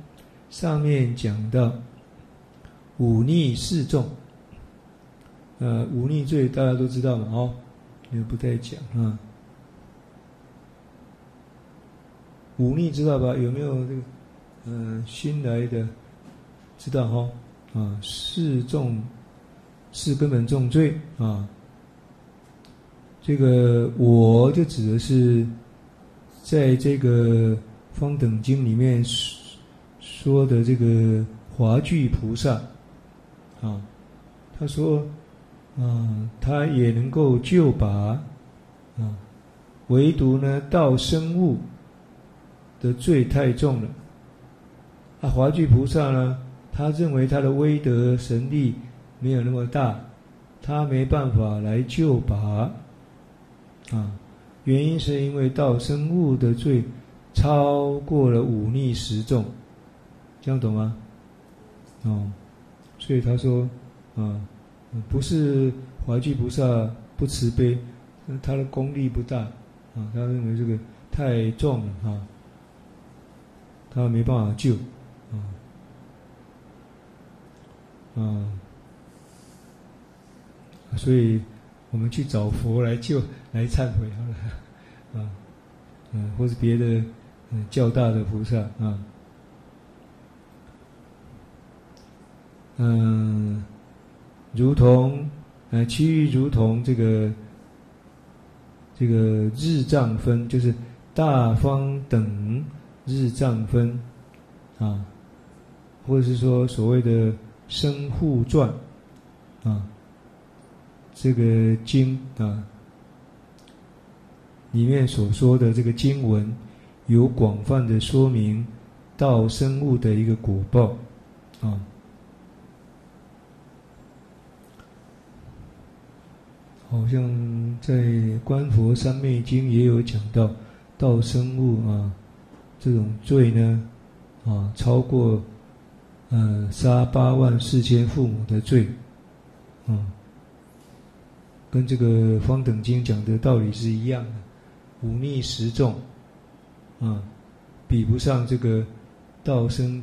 Speaker 1: 上面讲到忤逆示众，呃，忤逆罪大家都知道嘛，哦。也不再讲啊，忤逆知道吧？有没有这个？嗯，新来的知道哈？啊，是重是根本重罪啊。这个我就指的是在这个方等经里面说的这个华具菩萨啊，他说。啊，他也能够救拔，啊，唯独呢，道生物的罪太重了。啊，华具菩萨呢，他认为他的威德神力没有那么大，他没办法来救拔，啊，原因是因为道生物的罪超过了忤逆十重，这样懂吗？哦，所以他说，啊。不是华具菩萨不慈悲，他的功力不大啊，他认为这个太重了啊，他没办法救。啊。啊，所以我们去找佛来救来忏悔好了。啊，嗯，或是别的嗯较大的菩萨啊，嗯。如同，呃，其余如同这个，这个日藏分，就是大方等日藏分，啊，或者是说所谓的生护传，啊，这个经啊，里面所说的这个经文，有广泛的说明道生物的一个果报，啊。好像在《观佛三昧经》也有讲到，道生物啊，这种罪呢，啊，超过，呃，杀八万四千父母的罪，啊，跟这个《方等经》讲的道理是一样的，忤逆十众，啊，比不上这个道生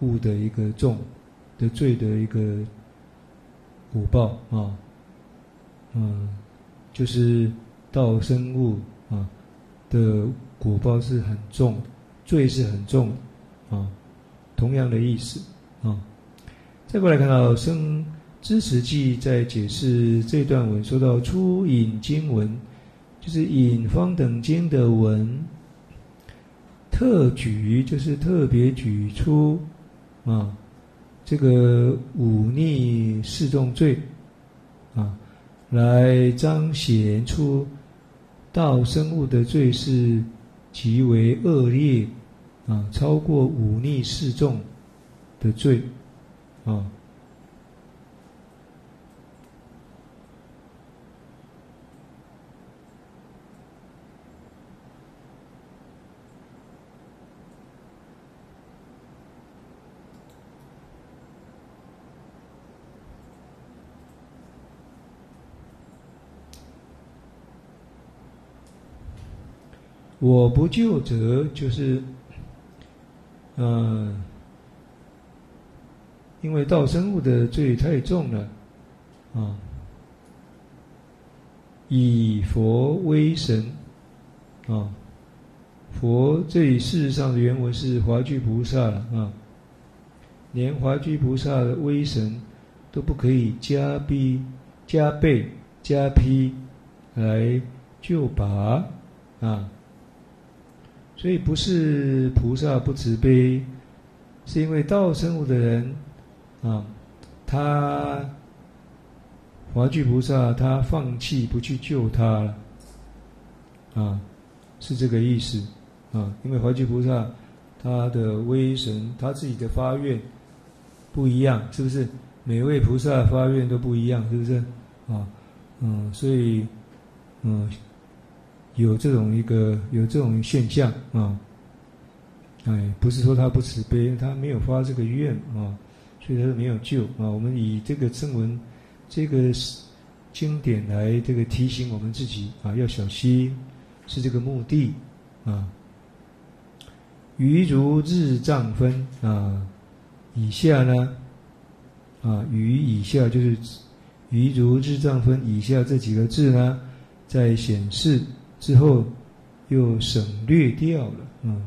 Speaker 1: 物的一个重的罪的一个果报啊。嗯，就是道生物啊的果报是很重，罪是很重啊，同样的意思啊。再过来看到生知识记在解释这段文，说到初引经文，就是引方等经的文，特举就是特别举出啊这个忤逆示众罪啊。来彰显出道生物的罪是极为恶劣啊，超过忤逆示众的罪啊。我不救者，就是嗯，因为道生物的罪太重了，啊，以佛威神，啊，佛这里事实上的原文是华居菩萨了啊，连华居菩萨的威神都不可以加逼、加倍、加批来救拔啊。所以不是菩萨不慈悲，是因为道生物的人啊，他华具菩萨他放弃不去救他了，啊，是这个意思啊。因为华具菩萨他的威神，他自己的发愿不一样，是不是？每位菩萨发愿都不一样，是不是？啊，嗯，所以，嗯。有这种一个有这种现象啊，哎，不是说他不慈悲，他没有发这个愿啊，所以他是没有救啊。我们以这个正文这个经典来这个提醒我们自己啊，要小心，是这个目的啊。余如日藏分啊，以下呢啊，余以下就是余如日藏分以下这几个字呢，在显示。之后又省略掉了，嗯。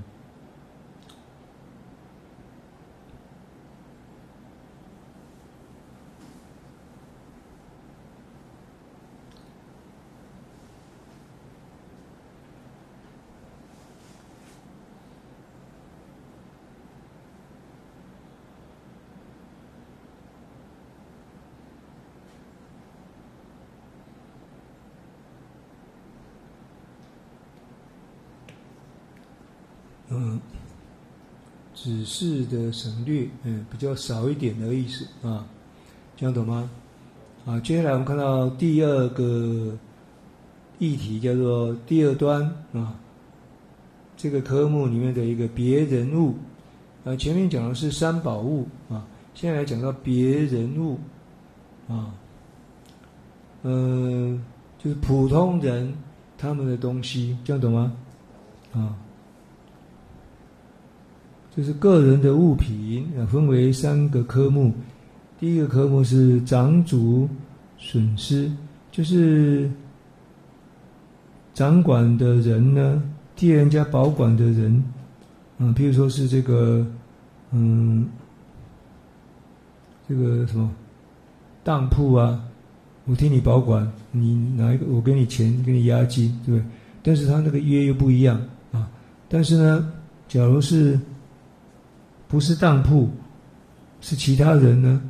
Speaker 1: 嗯，指示的省略，嗯，比较少一点的意思啊，这样懂吗？啊，接下来我们看到第二个议题，叫做第二端啊，这个科目里面的一个别人物，啊，前面讲的是三宝物啊，现在来讲到别人物啊，呃，就是普通人他们的东西，这样懂吗？啊。就是个人的物品啊，分为三个科目。第一个科目是掌主损失，就是掌管的人呢，替人家保管的人，嗯，譬如说是这个，嗯，这个什么当铺啊，我替你保管，你拿一个，我给你钱，给你押金，对不对？但是他那个约又不一样啊。但是呢，假如是不是当铺，是其他人呢？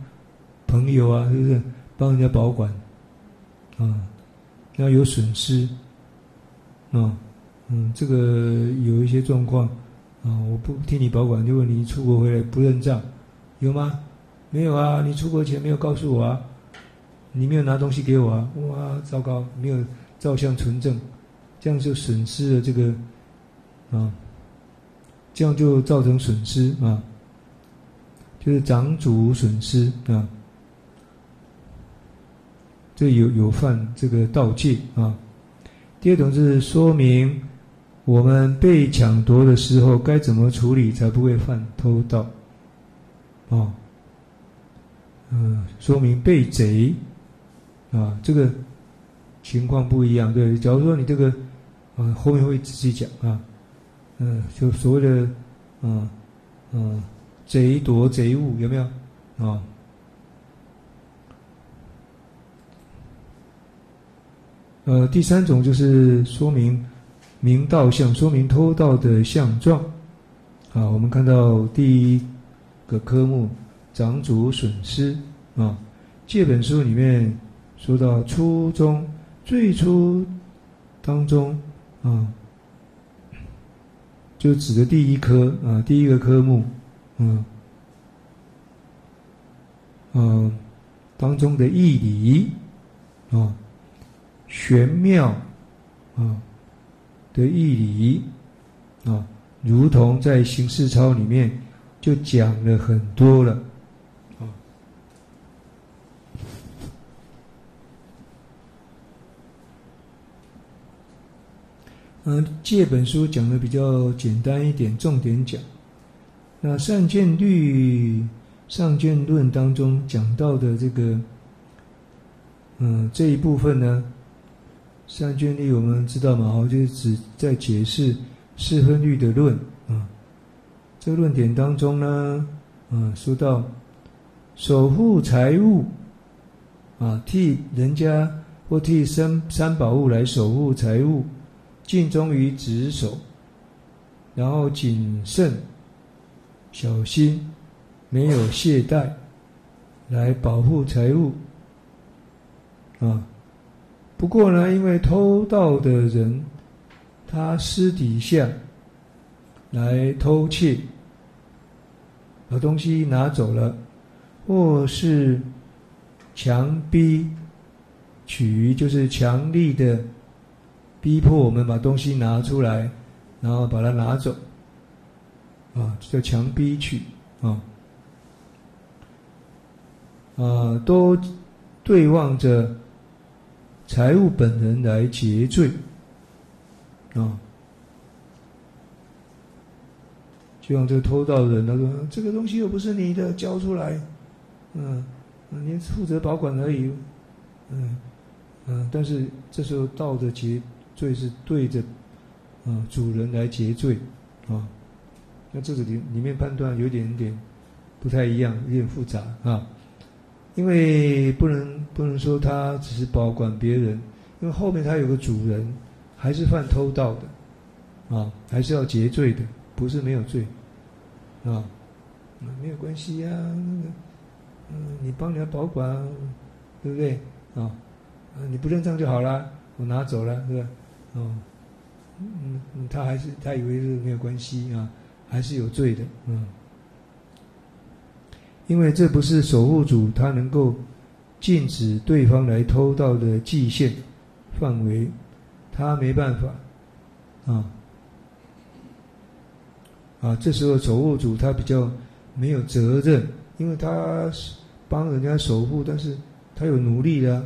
Speaker 1: 朋友啊，是不是帮人家保管？啊，要有损失，啊，嗯，这个有一些状况，啊，我不替你保管，如果你出国回来不认账，有吗？没有啊，你出国前没有告诉我啊，你没有拿东西给我啊，哇，糟糕，没有照相存证，这样就损失了这个，啊。这样就造成损失啊，就是长主损失啊，这有有犯这个盗窃啊。第二种是说明我们被抢夺的时候该怎么处理才不会犯偷盗，啊，嗯，说明被贼啊，这个情况不一样。对，假如说你这个啊，后面会仔细讲啊。嗯，就所谓的，嗯嗯，贼夺贼物有没有？啊，呃，第三种就是说明明道相，说明偷盗的相状。啊，我们看到第一个科目，长主损失啊，这本书里面说到初中最初当中啊。就指的第一科啊，第一个科目，嗯，嗯，当中的义理啊，玄妙啊的义理啊，如同在形式操里面就讲了很多了。嗯，这本书讲的比较简单一点，重点讲。那善见律上见论当中讲到的这个，嗯，这一部分呢，善见律我们知道嘛？哦，就是指在解释四分律的论啊。这个论点当中呢，啊，说到守护财物啊，替人家或替三三宝物来守护财物，尽忠于职守，然后谨慎。小心，没有懈怠，来保护财物啊。不过呢，因为偷盗的人，他私底下来偷窃，把东西拿走了，或是强逼取，就是强力的逼迫我们把东西拿出来，然后把它拿走。啊，叫强逼取啊，啊，都对望着财务本人来结罪啊，就像这个偷盗的人，他说这个东西又不是你的，交出来，嗯，你负责保管而已，嗯嗯，但是这时候盗的结罪是对着啊主人来结罪啊。那这个里里面判断有点点不太一样，有点复杂啊。因为不能不能说他只是保管别人，因为后面他有个主人，还是犯偷盗的啊，还是要结罪的，不是没有罪啊。没有关系呀，那个嗯，你帮人家保管，对不对啊？啊，你不认账就好了，我拿走了，对吧？哦，嗯，他还是他以为是没有关系啊。还是有罪的，嗯，因为这不是守护主他能够禁止对方来偷盗的界限范围，他没办法，啊，啊，这时候守护主他比较没有责任，因为他是帮人家守护，但是他有努力的，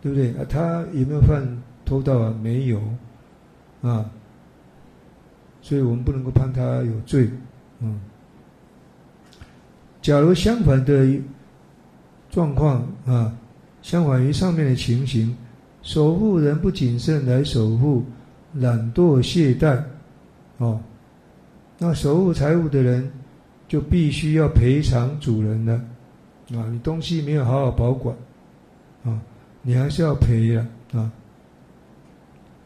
Speaker 1: 对不对？啊，他有没有犯偷盗啊？没有，啊。所以我们不能够判他有罪，嗯。假如相反的状况啊，相反于上面的情形，守护人不谨慎来守护，懒惰懈怠，哦，那守护财物的人就必须要赔偿主人了，啊，你东西没有好好保管，啊，你还是要赔的啊。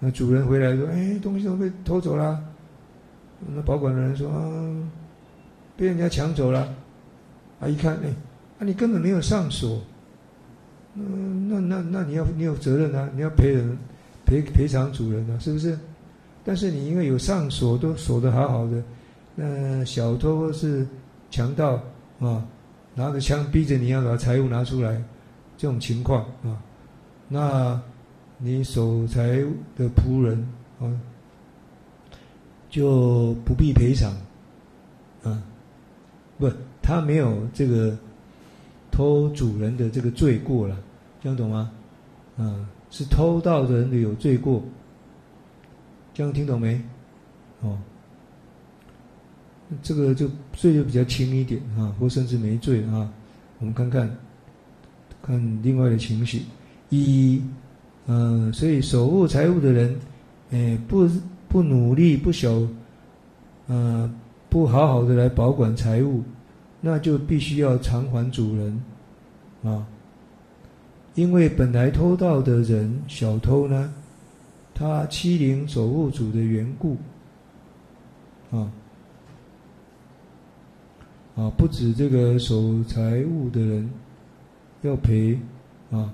Speaker 1: 那主人回来说：“哎，东西都被偷走了。”那保管的人说：“啊，被人家抢走了。”啊，一看，哎，啊，你根本没有上锁。嗯，那那那你要你有责任啊，你要赔人赔赔偿主人啊，是不是？但是你因为有上锁，都锁得好好的，那小偷是强盗啊，拿着枪逼着你要把财物拿出来，这种情况啊，那你守财的仆人啊。就不必赔偿，啊，不，他没有这个偷主人的这个罪过了，这样懂吗？啊，是偷盗的人的有罪过，这样听懂没？哦，这个就罪就比较轻一点啊，或甚至没罪啊。我们看看，看另外的情形，一，嗯，所以守护财物的人，哎，不。不努力，不守，呃，不好好的来保管财物，那就必须要偿还主人，啊，因为本来偷盗的人，小偷呢，他欺凌守护主的缘故，啊，啊，不止这个守财物的人要赔，啊，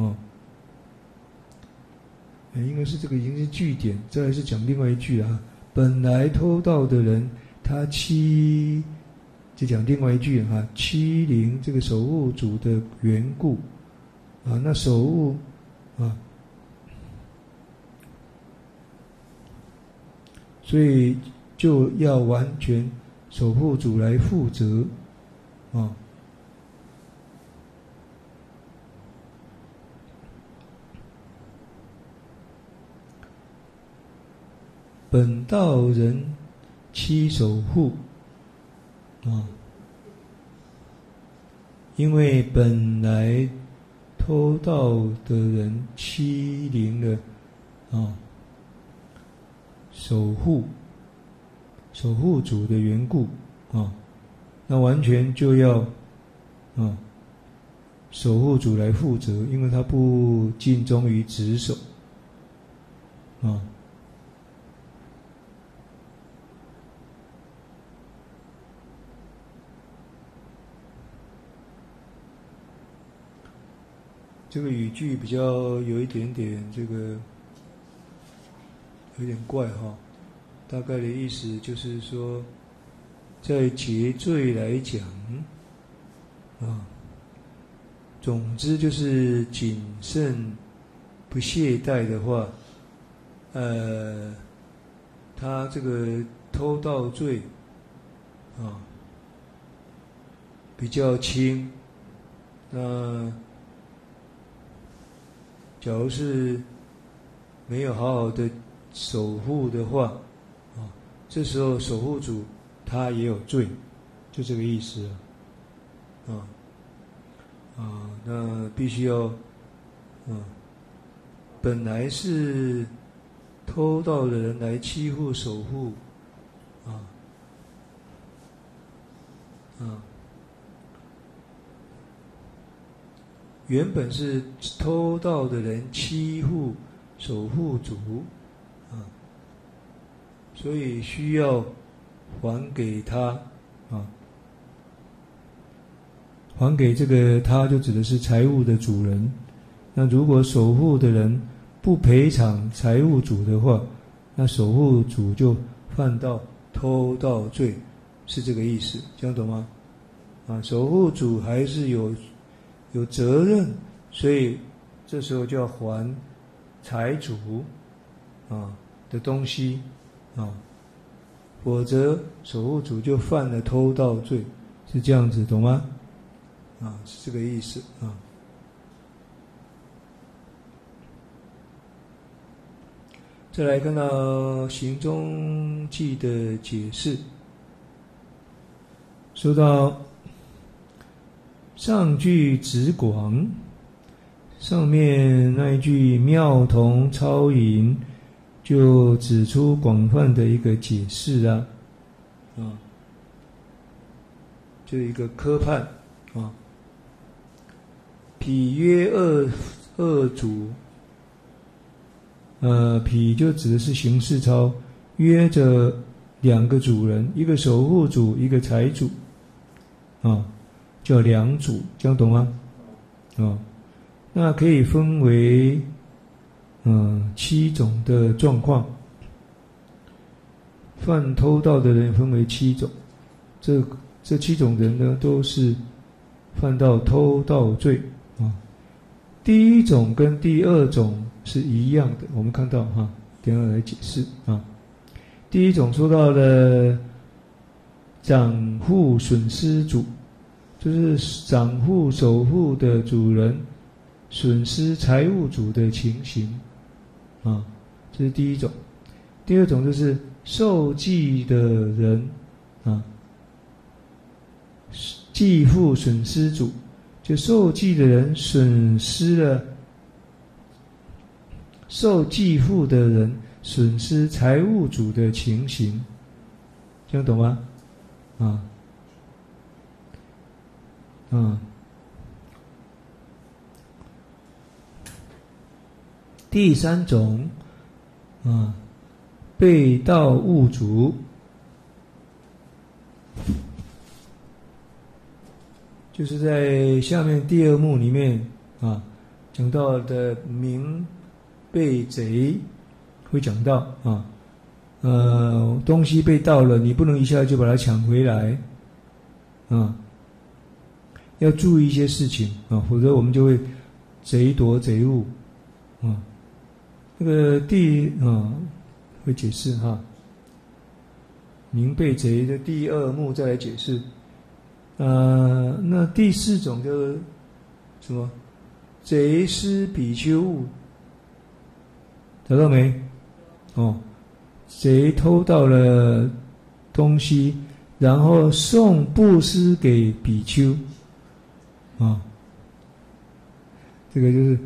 Speaker 1: 哦。应该是这个已经是句点，再来是讲另外一句啊。本来偷盗的人，他欺，就讲另外一句啊，欺凌这个守护主的缘故啊。那守护啊，所以就要完全守护主来负责啊。本道人七守护。啊，因为本来偷盗的人欺凌了啊，守护。守护主的缘故啊，那完全就要啊。守护主来负责，因为他不尽忠于职守，啊，这个语句比较有一点点这个有点怪哈，大概的意思就是说，在节罪来讲，啊。总之就是谨慎、不懈怠的话，呃，他这个偷盗罪啊比较轻。那假如是没有好好的守护的话，啊，这时候守护主他也有罪，就这个意思啊。啊，那必须要，嗯，本来是偷盗的人来欺负守护，啊，啊，原本是偷盗的人欺负守护主，啊，所以需要还给他，啊。还给这个，他就指的是财物的主人。那如果守护的人不赔偿财物主的话，那守护主就犯到偷盗罪，是这个意思，这样懂吗？啊，守护主还是有有责任，所以这时候就要还财主啊的东西啊，否则守护主就犯了偷盗罪，是这样子，懂吗？啊，是这个意思啊。再来看到行踪记的解释，说到上句直广，上面那一句妙同超隐，就指出广泛的一个解释啊，啊，就一个科判啊。匹约二二主，呃，匹就指的是形式操，约着两个主人，一个守护主，一个财主，啊，叫两主，这样懂吗？啊，那可以分为嗯七种的状况，犯偷盗的人分为七种，这这七种人呢，都是犯到偷盗罪。啊，第一种跟第二种是一样的，我们看到哈，等下来解释啊。第一种说到了账户损失主，就是掌护守护的主人损失财物主的情形啊，这是第一种。第二种就是受祭的人啊，继父损失主。就受祭的人损失了，受继父的人损失财物主的情形，听得懂吗？啊，嗯，第三种，啊，被盗物主。就是在下面第二幕里面啊，讲到的明被贼会讲到啊，呃，东西被盗了，你不能一下就把它抢回来啊，要注意一些事情啊，否则我们就会贼夺贼物啊。那个第啊会解释哈，明被贼的第二幕再来解释。呃，那第四种就是什么？贼施比丘物，找到没？哦，贼偷到了东西，然后送布施给比丘，啊，这个就是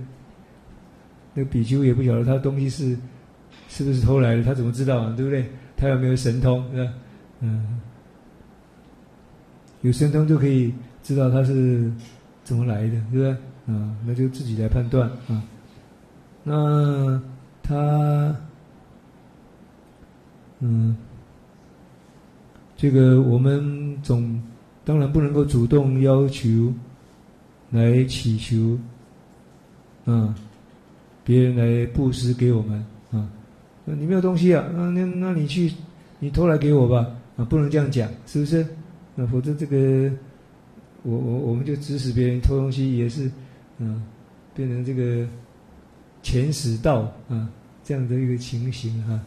Speaker 1: 那个比丘也不晓得他东西是是不是偷来的，他怎么知道啊？对不对？他有没有神通？是吧？嗯，有神通就可以知道他是怎么来的，对不对？啊，那就自己来判断啊。那他，嗯，这个我们总当然不能够主动要求来祈求，啊，别人来布施给我们啊。你没有东西啊？那那那你去，你偷来给我吧。啊，不能这样讲，是不是？那否则这个，我我我们就指使别人偷东西，也是，嗯，变成这个遣使盗啊这样的一个情形啊，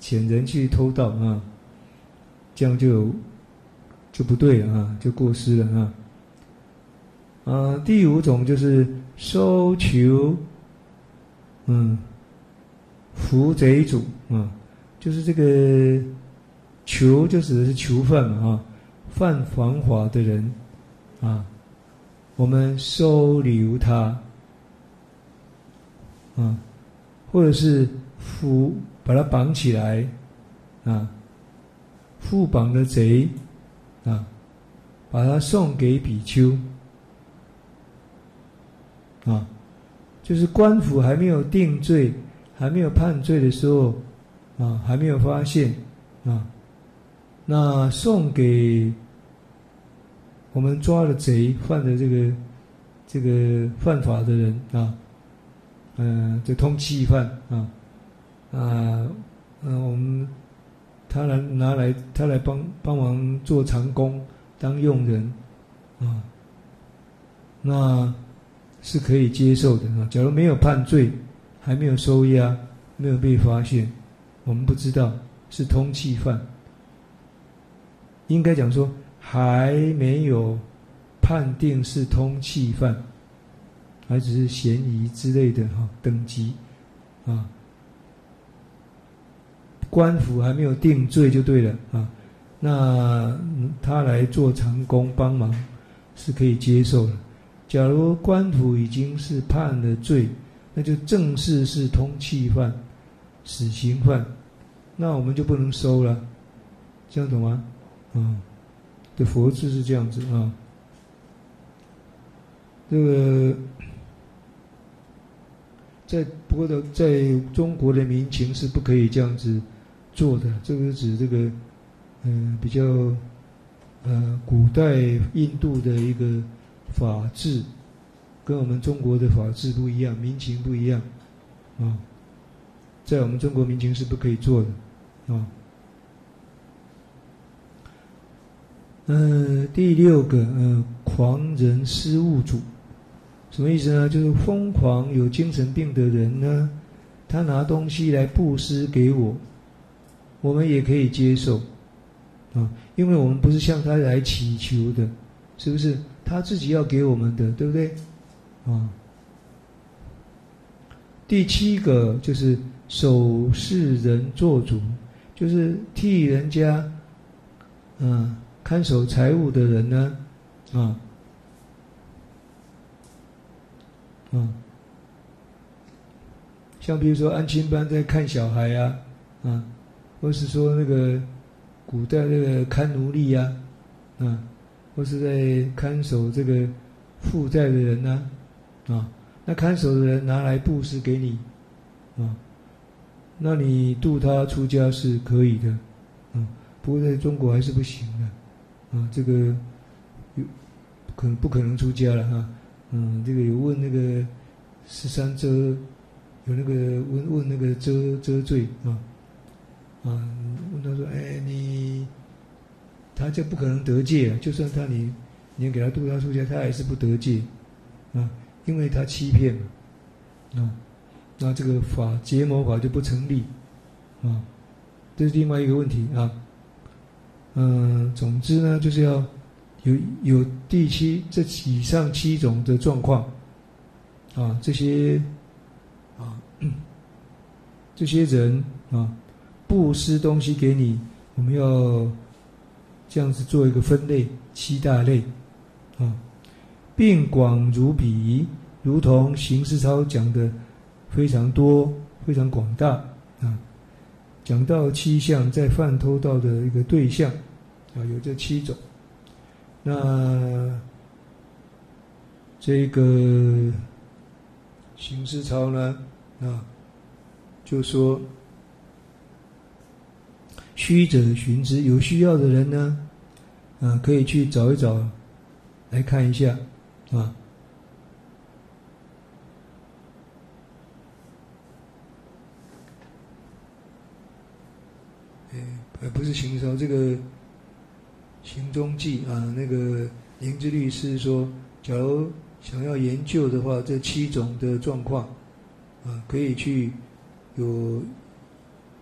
Speaker 1: 遣人去偷盗啊，这样就就不对了啊，就过失了啊。啊，第五种就是收求，嗯，扶贼主啊，就是这个。囚就指的是囚犯嘛，啊，犯防法的人，啊，我们收留他，啊，或者是缚把他绑起来，啊，缚绑的贼，啊，把他送给比丘，啊，就是官府还没有定罪、还没有判罪的时候，啊，还没有发现，啊。那送给我们抓了贼犯的这个这个犯法的人啊，嗯，这通缉犯啊啊，嗯，我们他来拿来他来帮帮忙做长工当佣人啊，那是可以接受的啊。假如没有判罪，还没有收押，没有被发现，我们不知道是通缉犯。应该讲说，还没有判定是通缉犯，还只是嫌疑之类的哈等级，啊，官府还没有定罪就对了啊，那他来做长工帮忙是可以接受的。假如官府已经是判了罪，那就正式是通缉犯、死刑犯，那我们就不能收了，这样懂吗？嗯，的佛字是这样子啊。这个在不过的，在中国的民情是不可以这样子做的。这个是指这个嗯比较呃古代印度的一个法治，跟我们中国的法治不一样，民情不一样啊。在我们中国民情是不可以做的啊。嗯，第六个，嗯，狂人失物主，什么意思呢？就是疯狂有精神病的人呢，他拿东西来布施给我，我们也可以接受，啊，因为我们不是向他来祈求的，是不是？他自己要给我们的，对不对？啊，第七个就是守世人做主，就是替人家，嗯。看守财物的人呢，啊，啊，像比如说安亲班在看小孩呀，啊，或是说那个古代那个看奴隶呀，啊，或是在看守这个负债的人呢，啊，那看守的人拿来布施给你，啊，那你度他出家是可以的，啊，不过在中国还是不行的。啊，这个有可能不可能出家了哈？嗯，这个有问那个十三遮，有那个问问那个遮遮罪啊啊，问他说：“哎，你他就不可能得戒？就算他你你给他度他出家，他还是不得戒啊，因为他欺骗嘛啊，那这个法结魔法就不成立啊，这是另外一个问题啊。”嗯，总之呢，就是要有有第七这以上七种的状况，啊，这些啊，这些人啊，布施东西给你，我们要这样子做一个分类，七大类啊，并广如彼，如同行思操讲的非常多、非常广大啊。讲到七项，在犯偷盗的一个对象啊，有这七种。那这个行思操呢啊，就说。虚者寻之，有需要的人呢，啊，可以去找一找，来看一下，啊。哎，不是行招，这个行踪记啊，那个灵芝律师说，假如想要研究的话，这七种的状况，啊，可以去有。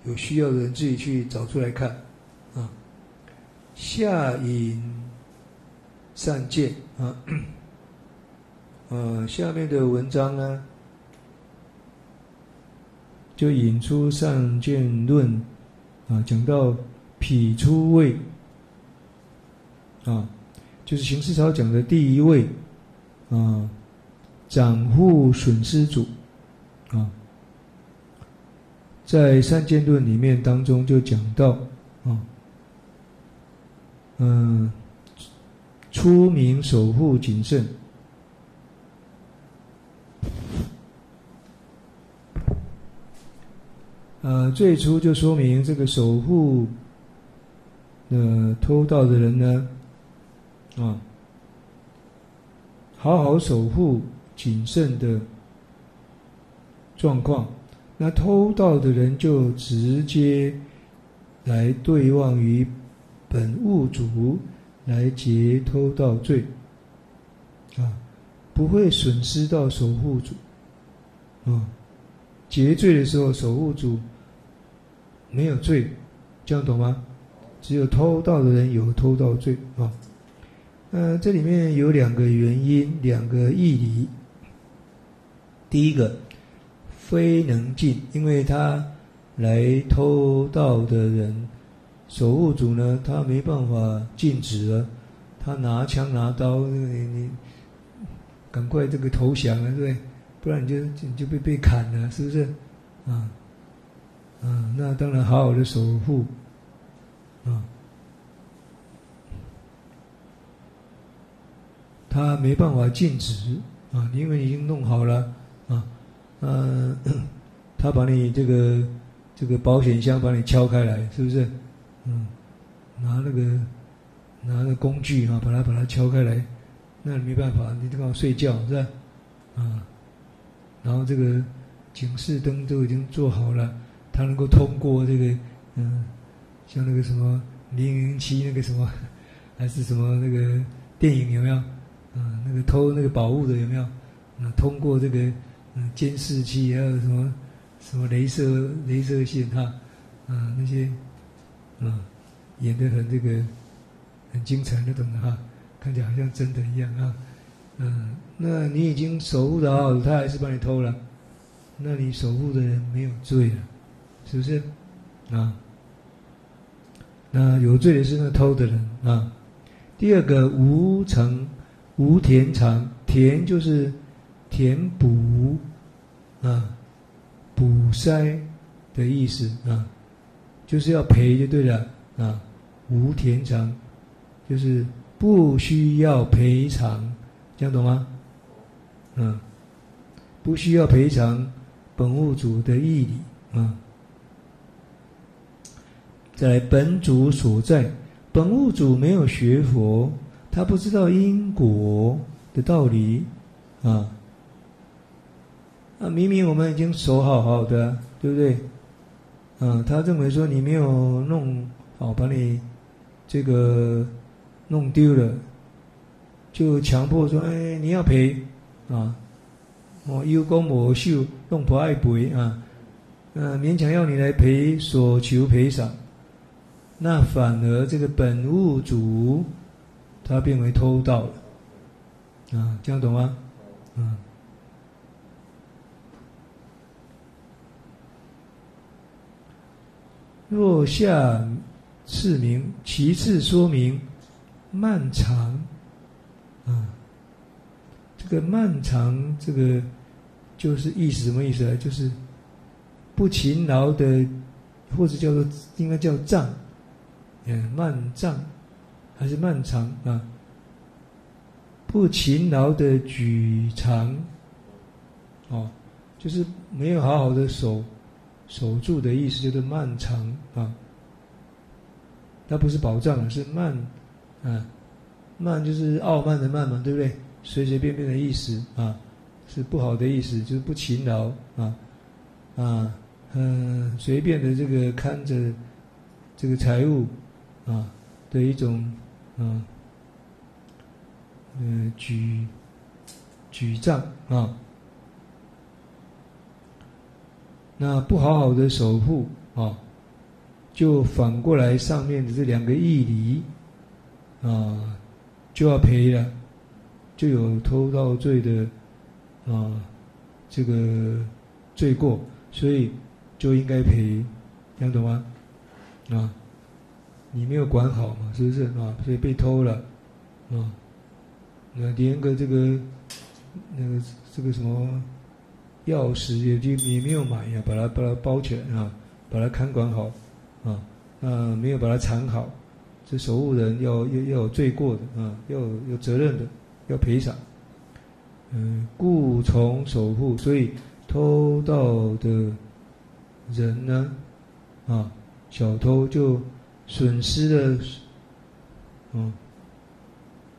Speaker 1: 有需要的人自己去找出来看，啊，下引上见。啊，呃，下面的文章呢，就引出上见论。啊，讲到脾出位啊，就是行思操讲的第一位。啊，掌护损失主。在三见论里面当中就讲到，啊，嗯，出名守护谨慎，呃，最初就说明这个守护，呃，偷盗的人呢，啊，好好守护谨慎的状况。那偷盗的人就直接来对望于本物主，来结偷盗罪，啊，不会损失到守护主，啊，结罪的时候守护主没有罪，这样懂吗？只有偷盗的人有偷盗罪啊。呃，这里面有两个原因，两个义理。第一个。非能进，因为他来偷盗的人，守护主呢，他没办法禁止了，他拿枪拿刀，你你赶快这个投降了，对不对？不然你就你就被被砍了，是不是？啊，啊，那当然好好的守护，啊，他没办法禁止啊，因为已经弄好了啊。嗯，他把你这个这个保险箱把你敲开来，是不是？嗯，拿那个拿个工具啊，把它把它敲开来，那没办法，你刚好睡觉是吧？啊，然后这个警示灯都已经做好了，它能够通过这个嗯，像那个什么零零七那个什么，还是什么那个电影有没有？啊，那个偷那个宝物的有没有？嗯，通过这个。监视器还有什么什么镭射镭射线哈啊那些啊演的很这个很精彩那种的哈，看起来好像真的一样啊嗯，那你已经守护的好，他还是把你偷了，那你守护的人没有罪了，是不是啊？那有罪的是那偷的人啊。第二个无成无田常田就是填补。啊，补塞的意思啊，就是要赔就对了啊。无填偿，就是不需要赔偿，这样懂吗？嗯，不需要赔偿本物主的义理啊。在本主所在，本物主没有学佛，他不知道因果的道理啊。啊，明明我们已经守好好的，对不对？啊，他认为说你没有弄好，把你这个弄丢了，就强迫说，哎，你要赔啊！我有功我秀，弄不爱赔啊！嗯，勉强要你来赔，所求赔偿，那反而这个本物主他变为偷盗了啊！这样懂吗？嗯。若下次明，其次说明漫长啊。这个漫长，这个就是意思什么意思啊？就是不勤劳的，或者叫做应该叫障，嗯，漫障还是漫长啊？不勤劳的举长，哦，就是没有好好的守守住的意思，就是漫长啊。它不是保障，是慢，啊，慢就是傲慢的慢嘛，对不对？随随便便的意思啊，是不好的意思，就是不勤劳啊，啊，嗯，随便的这个看着这个财物啊的一种啊，嗯，举举账啊，那不好好的守护啊。就反过来，上面的这两个义理啊，就要赔了，就有偷盗罪的啊，这个罪过，所以就应该赔，听懂吗？啊，你没有管好嘛，是不是啊？所以被偷了啊，那连个这个那个这个什么钥匙也就也没有买呀，把它把它包起来啊，把它看管好。啊，那没有把它藏好，这守护人要要要有罪过的啊，要有责任的，要赔偿。嗯，故从守护，所以偷盗的人呢，啊，小偷就损失了，嗯，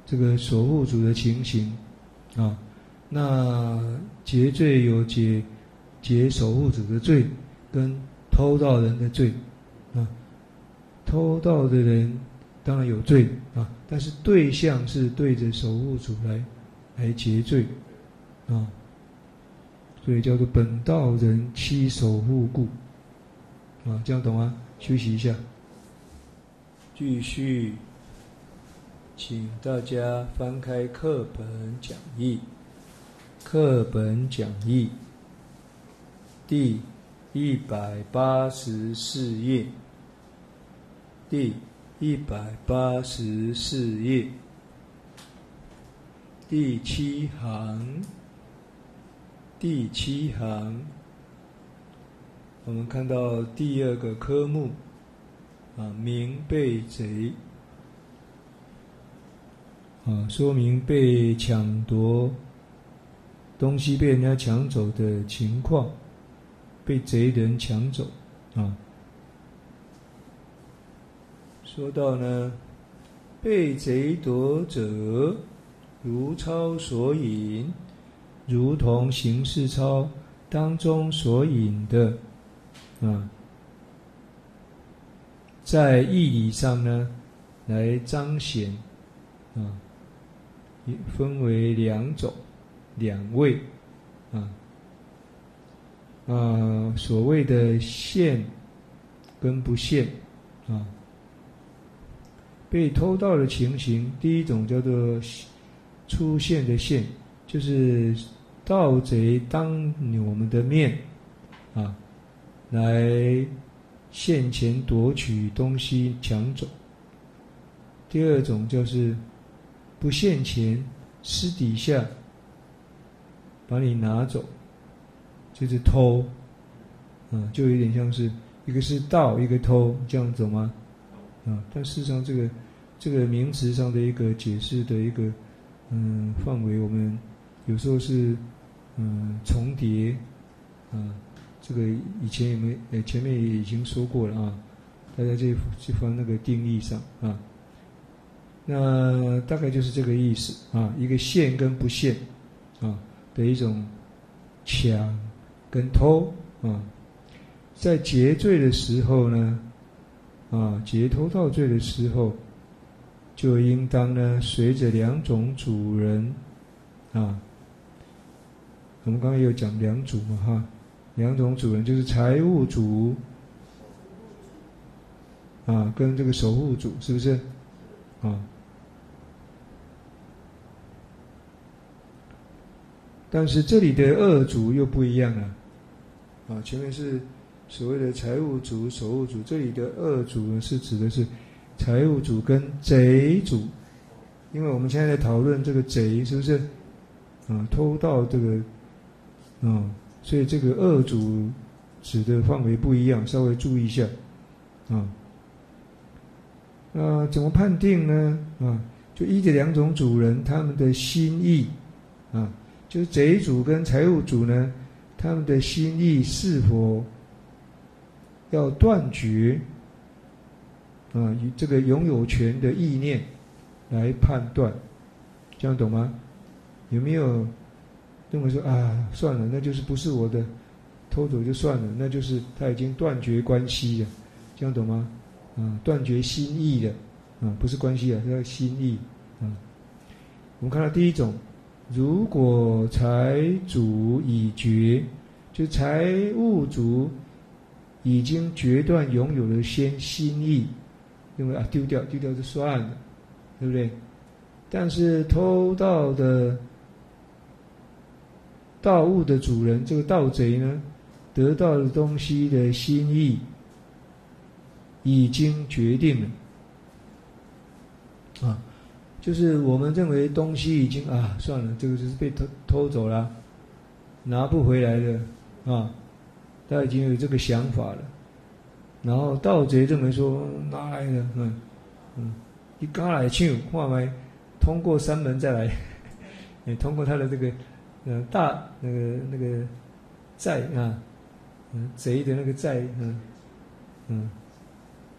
Speaker 1: 这个守护主的情形啊，那劫罪有劫劫守护者的罪，跟偷盗人的罪。啊，偷盗的人当然有罪啊，但是对象是对着守护主来来结罪啊，所以叫做本道人欺守护故啊，这样懂吗？休息一下，继续，请大家翻开课本讲义，课本讲义。第。一百八十四页，第一百八十四页，第七行，第七行，我们看到第二个科目，啊，明被贼，啊，说明被抢夺东西被人家抢走的情况。被贼人抢走，啊！说到呢，被贼夺者，如抄所引，如同形式抄当中所引的，啊，在义理上呢，来彰显，啊，分为两种，两位，啊。啊，所谓的现跟不现啊，被偷盗的情形，第一种叫做出现的现，就是盗贼当我们的面啊，来现钱夺取东西抢走。第二种就是不现钱，私底下把你拿走。就是偷，啊，就有点像是一个是盗，一个偷，这样子吗？啊，但事实上，这个这个名词上的一个解释的一个嗯范围，我们有时候是嗯重叠，啊，这个以前也没呃前面也已经说过了啊，大家这这方那个定义上啊，那大概就是这个意思啊，一个现跟不现啊的一种抢。跟偷啊，在劫罪的时候呢，啊劫偷盗罪的时候，就应当呢随着两种主人啊，我们刚刚有讲两组嘛哈，两种主人就是财务主啊，跟这个守护主是不是啊？但是这里的二主又不一样了。啊，前面是所谓的财务主、守护主，这里的恶主呢，是指的是财务主跟贼主，因为我们现在在讨论这个贼是不是啊偷盗这个啊，所以这个恶主指的范围不一样，稍微注意一下啊。那怎么判定呢？啊，就依着两种主人他们的心意啊，就是贼组跟财务组呢，他们的心意是否要断绝啊？以这个拥有权的意念来判断，这样懂吗？有没有认为说啊，算了，那就是不是我的，偷走就算了，那就是他已经断绝关系了，这样懂吗？啊，断绝心意的，啊，不是关系啊，是心意，啊。我们看到第一种，如果财主已决，就财务主已经决断拥有了先心意，因为啊丢掉丢掉就算了，对不对？但是偷盗的盗物的主人，这个盗贼呢，得到的东西的心意。已经决定了，啊，就是我们认为东西已经啊，算了，这个就是被偷偷走了，拿不回来的啊，他已经有这个想法了。然后盗贼认为说拿来的，嗯嗯，一刚来去话没通过山门再来，也 通过他的这个呃大那个那个寨啊，嗯，贼的那个寨，嗯嗯。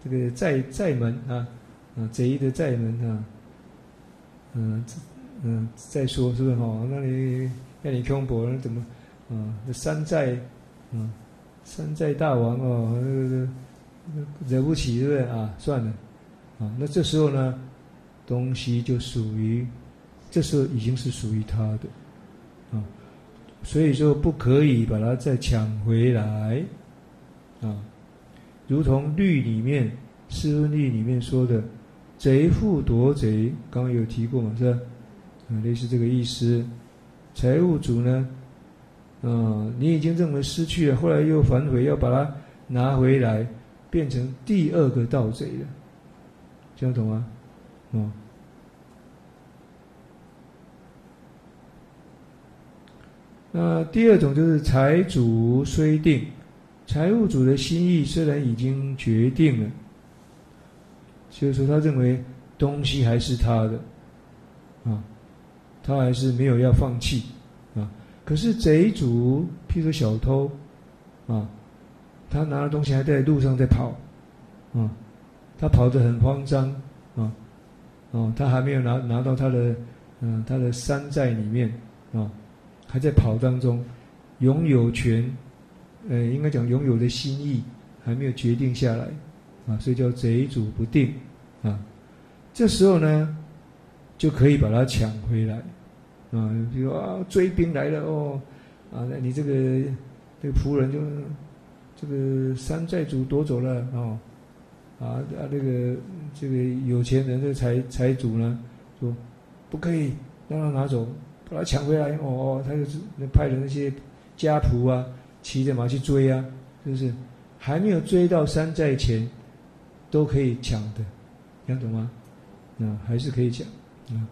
Speaker 1: 这个寨寨门啊，啊贼的寨门啊，嗯，嗯，再说是不是哈？那你那你空博，那怎么？啊，山寨，嗯，山寨大王哦，惹不起，对不对啊？算了，啊，那这时候呢，东西就属于，这时候已经是属于他的，啊，所以说不可以把它再抢回来，啊。如同律里面《四分律》里面说的“贼富夺贼”，刚刚有提过嘛，是吧？啊，类似这个意思。财务主呢，啊，你已经认为失去了，后来又反悔要把它拿回来，变成第二个盗贼了，这样懂吗？哦。那第二种就是财主虽定。财务主的心意虽然已经决定了，所以说他认为东西还是他的，啊，他还是没有要放弃，啊，可是贼主，譬如说小偷，啊，他拿了东西还在路上在跑，啊，他跑得很慌张，啊，哦，他还没有拿拿到他的，嗯，他的山寨里面，啊，还在跑当中，拥有权。呃，应该讲拥有的心意还没有决定下来，啊，所以叫贼主不定，啊，这时候呢，就可以把它抢回来，啊，比如啊，追兵来了哦，啊，那你这个这个仆人就这个山寨主夺走了哦，啊啊，那个这个有钱人这个财财主呢，说不可以让他拿走，把他抢回来哦，他就是派的那些家仆啊。骑着马去追啊，是不是？还没有追到山寨前，都可以抢的，听懂吗？啊，还是可以抢啊。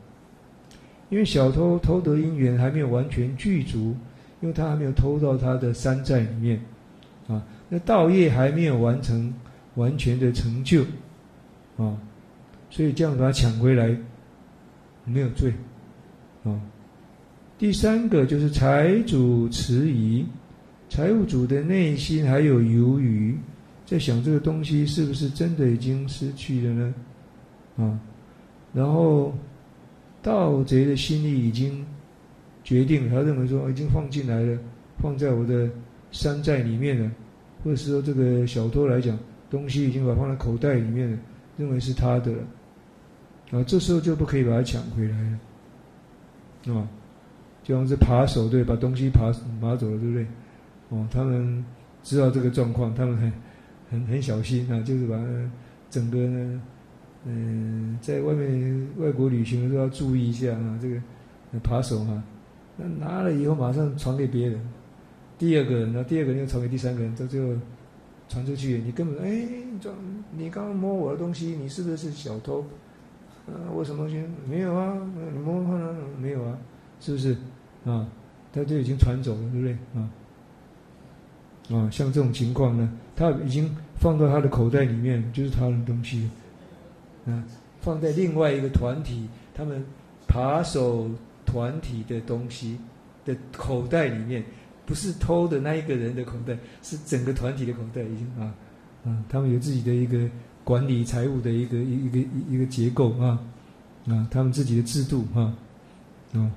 Speaker 1: 因为小偷偷得因缘还没有完全具足，因为他还没有偷到他的山寨里面啊。那道业还没有完成完全的成就啊，所以这样把他抢回来没有罪啊。第三个就是财主迟疑。财务主的内心还有犹豫，在想这个东西是不是真的已经失去了呢？啊，然后盗贼的心里已经决定，他认为说已经放进来了，放在我的山寨里面了，或者是说这个小偷来讲，东西已经把放在口袋里面了，认为是他的了，啊，这时候就不可以把它抢回来了，啊，就像是扒手对，把东西扒扒走了，对不对？哦，他们知道这个状况，他们很很很小心啊，就是把整个呢，嗯，在外面外国旅行的时候要注意一下啊，这个扒手哈，那拿了以后马上传给别人，第二个人，那第二个人又传给第三个人，到最后传出去，你根本哎，你刚刚摸我的东西，你是不是小偷？啊，我什么东西没有啊？你摸看了没有啊？是不是啊？他就已经传走了，对不对啊？啊，像这种情况呢，他已经放到他的口袋里面，就是他的东西嗯，放在另外一个团体，他们扒手团体的东西的口袋里面。不是偷的那一个人的口袋，是整个团体的口袋已经啊，嗯，他们有自己的一个管理财务的一个一一个一个结构啊，啊，他们自己的制度啊，啊，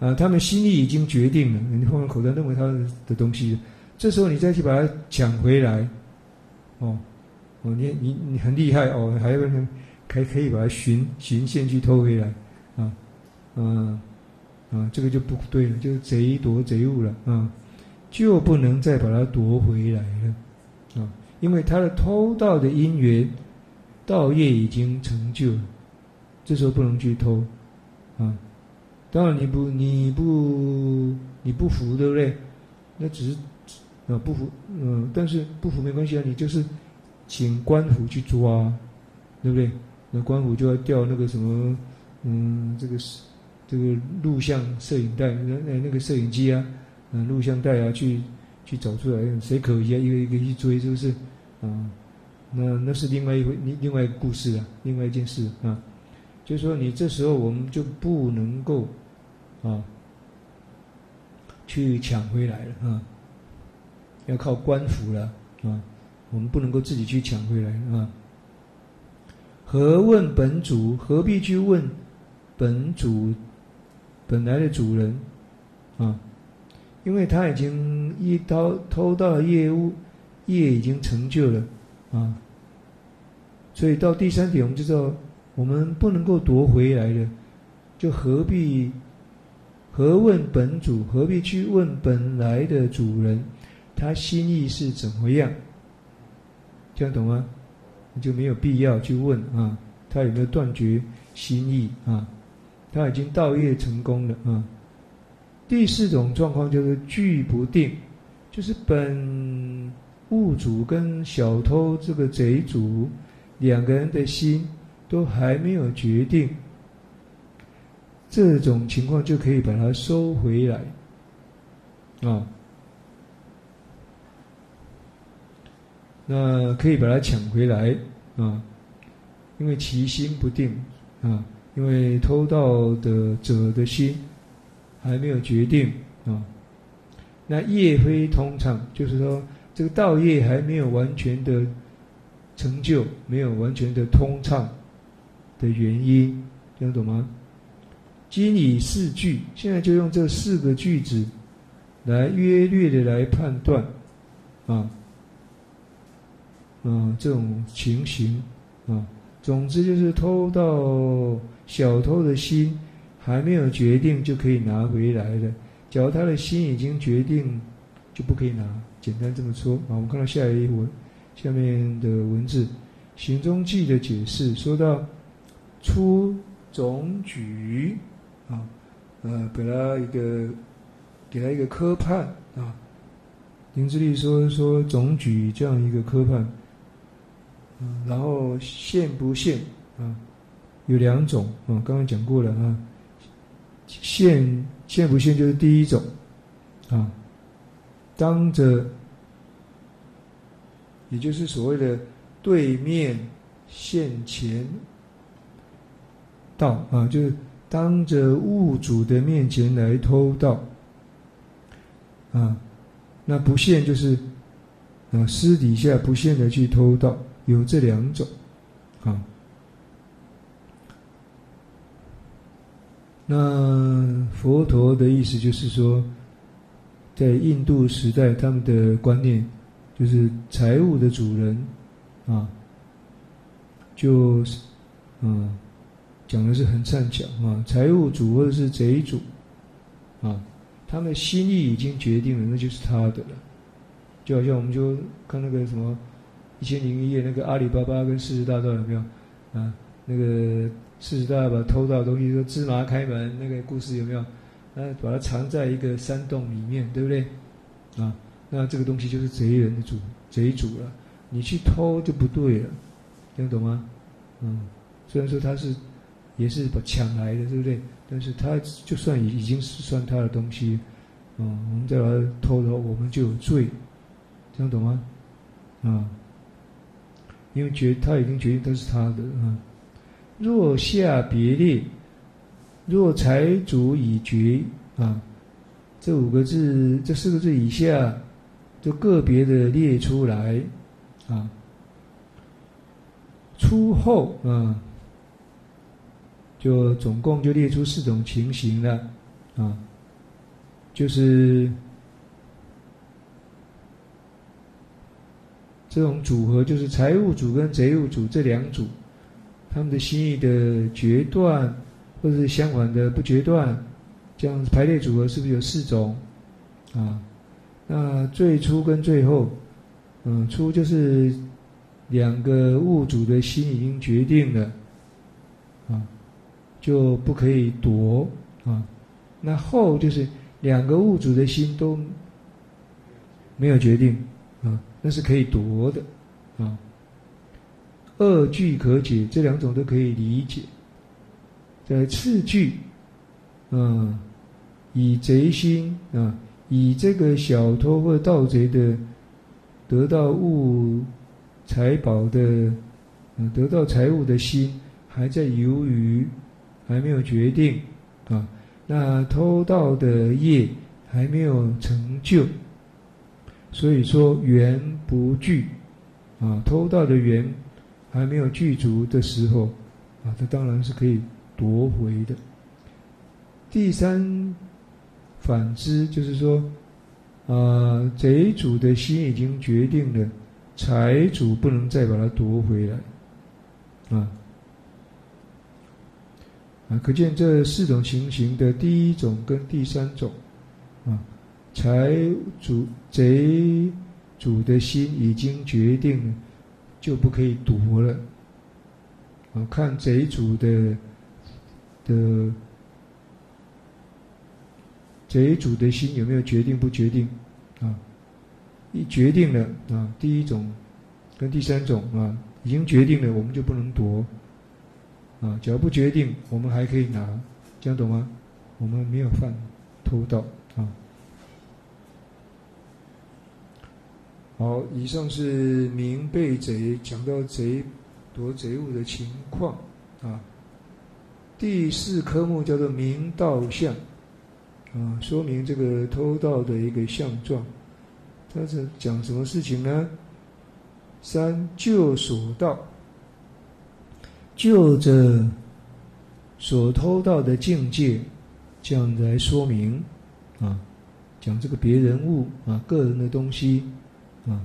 Speaker 1: 啊，他们心意已经决定了，你放在口袋认为他的东西，这时候你再去把它抢回来，哦，哦，你你你很厉害哦，还有可可以把它循循线去偷回来，啊，嗯。啊，这个就不对了，就是贼夺贼物了啊，就不能再把它夺回来了啊，因为他的偷盗的因缘，道业已经成就了，这时候不能去偷啊。当然你不你不你不服对不对？那只是啊不服嗯，但是不服没关系啊，你就是请官府去抓，对不对？那官府就要调那个什么嗯这个是。这个录像摄影带，那那那个摄影机啊，嗯，录像带啊，去去找出来，谁可疑啊？一个一个去追，是不是？啊，那那是另外一回，另另外一个故事啊，另外一件事啊。就是说，你这时候我们就不能够啊，去抢回来了啊，要靠官府了啊，我们不能够自己去抢回来啊。何问本主？何必去问本主？本来的主人，啊，因为他已经一刀偷盗业务，业已经成就了，啊，所以到第三点，我们就知道我们不能够夺回来的，就何必何问本主？何必去问本来的主人，他心意是怎么样？这样懂吗？你就没有必要去问啊，他有没有断绝心意啊？他已经道业成功了啊！第四种状况就是聚不定，就是本物主跟小偷这个贼主两个人的心都还没有决定，这种情况就可以把它收回来啊。那可以把它抢回来啊，因为其心不定啊。因为偷盗的者的心还没有决定啊，那业非通畅，就是说这个道业还没有完全的成就，没有完全的通畅的原因，听得懂吗？今以四句，现在就用这四个句子来约略的来判断啊，嗯，这种情形啊，总之就是偷到。小偷的心还没有决定就可以拿回来的，假如他的心已经决定，就不可以拿。简单这么说啊，我们看到下一页文，下面的文字，行中记的解释说到出总举啊，呃，给他一个给他一个科判啊，林志立说说总举这样一个科判，嗯，然后现不现啊？有两种啊，刚刚讲过了啊。现现不现就是第一种啊，当着，也就是所谓的对面现前盗啊，就是当着物主的面前来偷盗啊。那不现就是啊，私底下不现的去偷盗，有这两种啊。那佛陀的意思就是说，在印度时代，他们的观念就是财务的主人啊，就是嗯，讲的是很善巧啊，财务主或者是贼主啊，他们心意已经决定了，那就是他的了。就好像我们就看那个什么《一千零一夜》，那个阿里巴巴跟四十大盗有没有啊？那个。四十大把偷到的东西，说芝麻开门那个故事有没有？那把它藏在一个山洞里面，对不对？啊，那这个东西就是贼人的主贼主了。你去偷就不对了，听得懂吗？嗯，虽然说他是也是把抢来的，对不对？但是他就算已已经是算他的东西，嗯，我们再来偷的话，我们就有罪，听得懂吗？啊，因为决他已经决定都是他的啊。若下别列，若财主已决啊，这五个字，这四个字以下，就个别的列出来。啊，出后啊，就总共就列出四种情形了，啊，就是这种组合，就是财务组跟贼务组这两组，他们的心意的决断，或者是相反的不决断，这样排列组合是不是有四种？啊，那最初跟最后。嗯，初就是两个物主的心已经决定了，啊，就不可以夺啊。那后就是两个物主的心都没有决定啊，那是可以夺的啊。二句可解，这两种都可以理解。在次句，嗯，以贼心啊，以这个小偷或盗贼的。得到物财宝的，嗯，得到财物的心还在犹豫，还没有决定啊。那偷盗的业还没有成就，所以说缘不具啊。偷盗的缘还没有具足的时候啊，他当然是可以夺回的。第三，反之就是说。啊，贼主的心已经决定了，财主不能再把它夺回来，啊啊！可见这四种情形的第一种跟第三种，啊，财主贼主的心已经决定了，就不可以夺了，啊，看贼主的的。贼主的心有没有决定不决定？啊，一决定了啊，第一种跟第三种啊，已经决定了，我们就不能夺。啊，只要不决定，我们还可以拿，这样懂吗？我们没有犯偷盗啊。好，以上是明被贼讲到贼夺贼物的情况啊。第四科目叫做明道相。啊，说明这个偷盗的一个相状，他是讲什么事情呢？三就所盗，就着所偷盗的境界，这样来说明啊，讲这个别人物啊，个人的东西啊，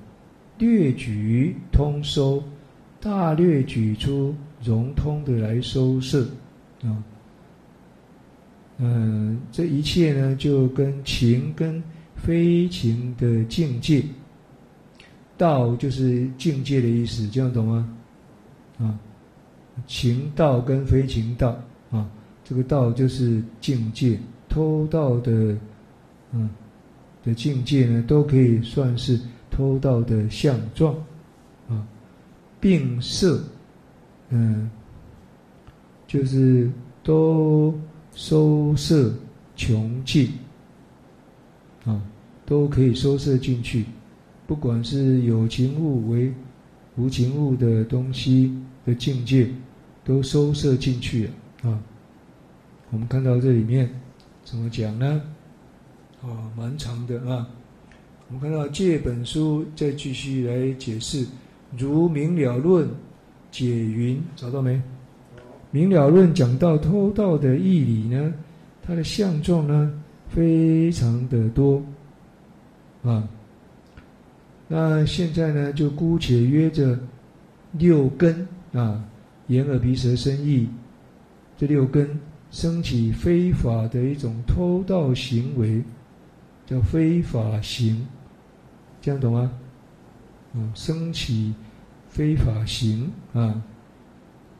Speaker 1: 略举通收，大略举出融通的来收摄啊。嗯，这一切呢，就跟情跟非情的境界，道就是境界的意思，这样懂吗？啊，情道跟非情道啊，这个道就是境界，偷盗的，嗯，的境界呢，都可以算是偷盗的相状，啊，并色，嗯，就是都。收摄穷尽，啊，都可以收摄进去，不管是有情物为无情物的东西的境界，都收摄进去了啊。我们看到这里面怎么讲呢？啊，蛮长的啊。我们看到借本书再继续来解释，如明了论解云，找到没？明了论讲到偷盗的义理呢，它的相状呢非常的多，啊，那现在呢就姑且约着六根啊，眼耳鼻舌身意这六根升起非法的一种偷盗行为，叫非法行，这样懂吗？啊，升起非法行啊。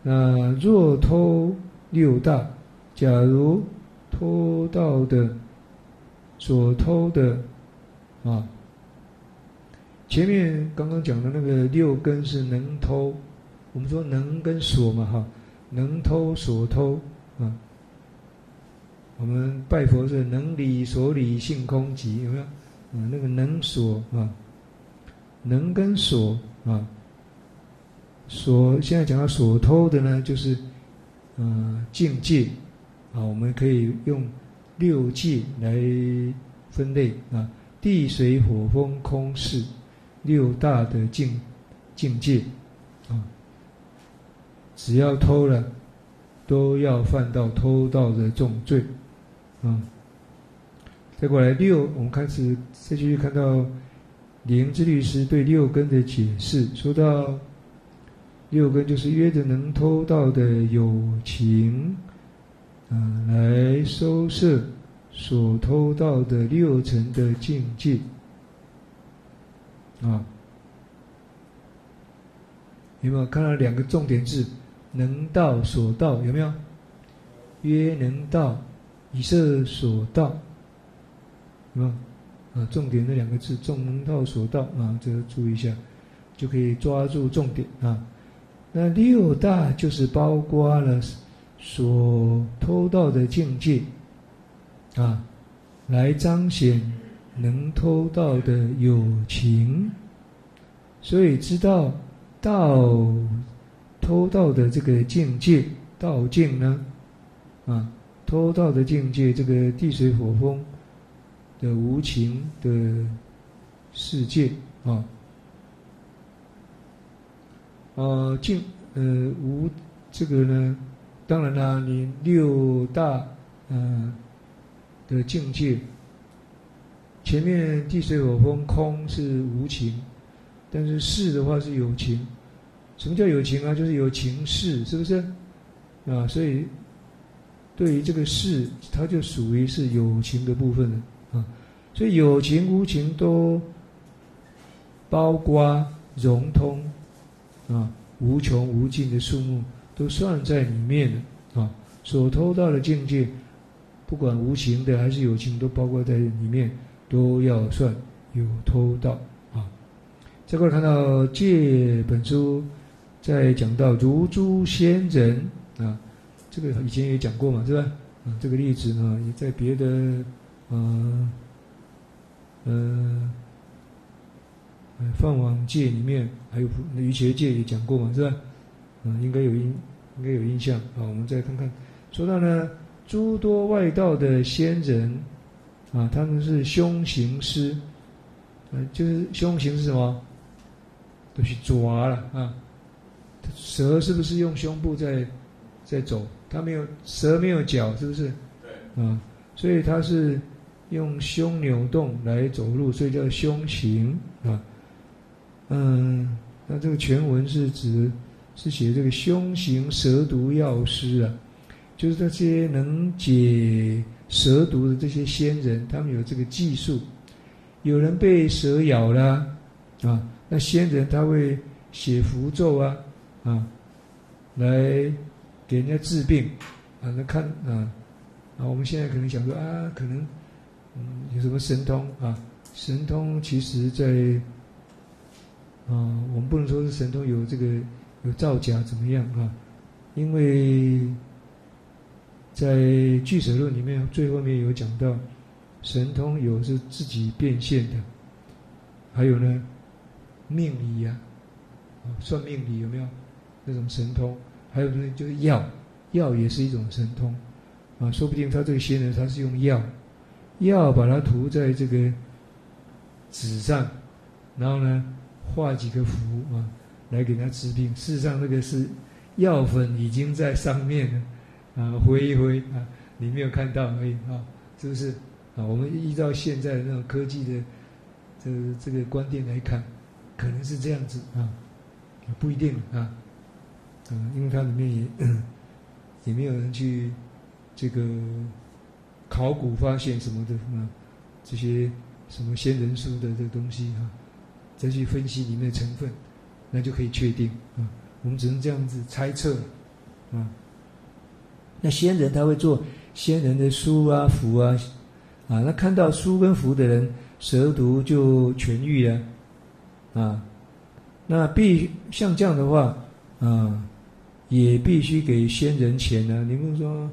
Speaker 1: 那若偷六大，假如偷盗的所偷的啊，前面刚刚讲的那个六根是能偷，我们说能跟所嘛哈，能偷所偷啊。我们拜佛是能理所理性空寂，有没有？啊，那个能所啊，能跟所啊，所现在讲到所偷的呢，就是呃境界啊，我们可以用六界来分类啊，地水火风空识六大的境境界啊，只要偷了，都要犯到偷盗的重罪。啊，再过来六，我们开始再继续看到灵智律师对六根的解释。说到六根，就是约着能偷盗的友情，啊，来收摄所偷盗的六层的境界。啊，有没有看到两个重点字？能盗所盗有没有？约能盗。以色所到，是吧？啊，重点那两个字“众能道所到”啊，这个注意一下，就可以抓住重点啊。那六大就是包括了所偷盗的境界啊，来彰显能偷盗的有情，所以知道盗偷盗的这个境界道境呢，啊。偷盗的境界，这个地水火风的无情的世界啊，啊，境呃无这个呢，当然啦，你六大嗯的境界，前面地水火风空是无情，但是事的话是有情。什么叫有情啊？就是有情事，是不是？啊，所以。对于这个事，它就属于是有情的部分了，所以有情无情都包括融通啊，无穷无尽的数目都算在里面的啊。所偷到的境界，不管无情的还是有情，都包括在里面，都要算有偷到啊。这块看到借本书在讲到如诸仙人啊。这个以前也讲过嘛，是吧？啊，这个例子呢，也在别的，呃，呃，放网界里面，还有瑜伽界也讲过嘛，是吧？嗯，应该有印，应该有印象。啊，我们再看看，说到呢，诸多外道的仙人，啊，他们是凶行师，啊，就是凶行是什么？都去抓了啊，蛇是不是用胸部在在走？它没有蛇，没有脚，是不是？
Speaker 2: 对。
Speaker 1: 啊，所以它是用胸扭动来走路，所以叫胸行啊。嗯，那这个全文是指是写这个胸行蛇毒药师啊，就是这些能解蛇毒的这些仙人，他们有这个技术。有人被蛇咬了啊，那仙人他会写符咒啊啊，来。给人家治病，啊，那看啊，啊，我们现在可能想说啊，可能嗯有什么神通啊？神通其实，在啊，我们不能说是神通有这个有造假怎么样啊？因为在《俱舍论》里面最后面有讲到，神通有是自己变现的，还有呢，命理呀，算命理有没有那种神通？还有呢，就是药，药也是一种神通，啊，说不定他这个仙人他是用药，药把它涂在这个纸上，然后呢画几个符啊，来给他治病。事实上，那个是药粉已经在上面了，啊，挥一挥啊，你没有看到而已啊，是不是？啊，我们依照现在的那种科技的这个这个观点来看，可能是这样子啊，不一定啊。嗯，因为它里面也 也没有人去这个考古发现什么的啊，这些什么仙人书的这个东西啊，再去分析里面的成分，那就可以确定啊。我们只能这样子猜测啊。那仙人他会做仙人的书啊、符啊啊，那看到书跟符的人，蛇毒就痊愈了啊，那必像这样的话啊，也必须给仙人钱呢。你们说，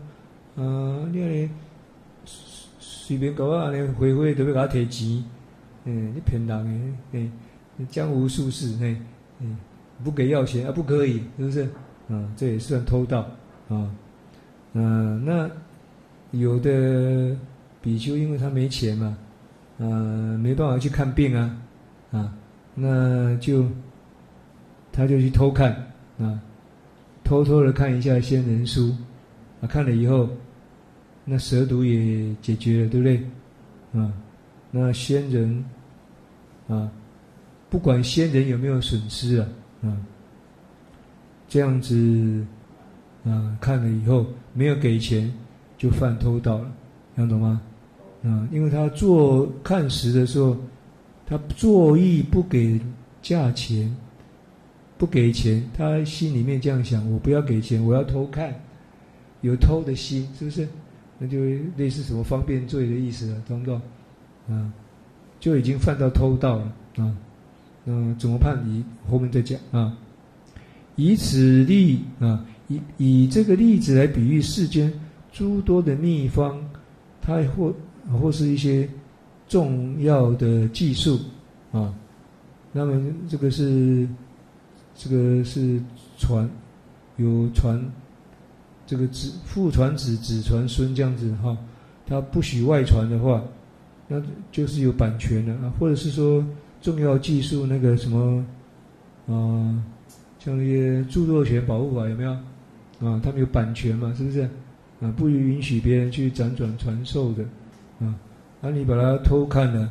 Speaker 1: 啊，你随便搞啊，你回回都要给他提钱，嗯，你骗人的，嗯，江湖术士，嘿，嗯，不给要钱啊，不可以，是不是？啊，这也算偷盗啊。嗯，那有的比丘因为他没钱嘛，呃，没办法去看病啊，啊，那就他就去偷看啊，偷偷的看一下仙人书，啊，看了以后，那蛇毒也解决了，对不对？啊，那仙人啊，不管仙人有没有损失啊，啊，这样子。啊，看了以后没有给钱，就犯偷盗了，听懂吗？啊，因为他做看时的时候，他作意不给价钱，不给钱，他心里面这样想：我不要给钱，我要偷看，有偷的心，是不是？那就类似什么方便罪的意思了，懂不懂？啊，就已经犯到偷盗了啊。嗯，怎么判？你后面再讲啊。以此例啊。以以这个例子来比喻世间诸多的秘方，它或或是一些重要的技术啊。那么这个是这个是传有传这个子父传子子传孙这样子哈，他不许外传的话，那就是有版权的啊，或者是说重要技术那个什么啊，像那些著作权保护法有没有？啊，他们有版权嘛，是不是？啊，不允许别人去辗转传授的，啊，那你把它偷看了，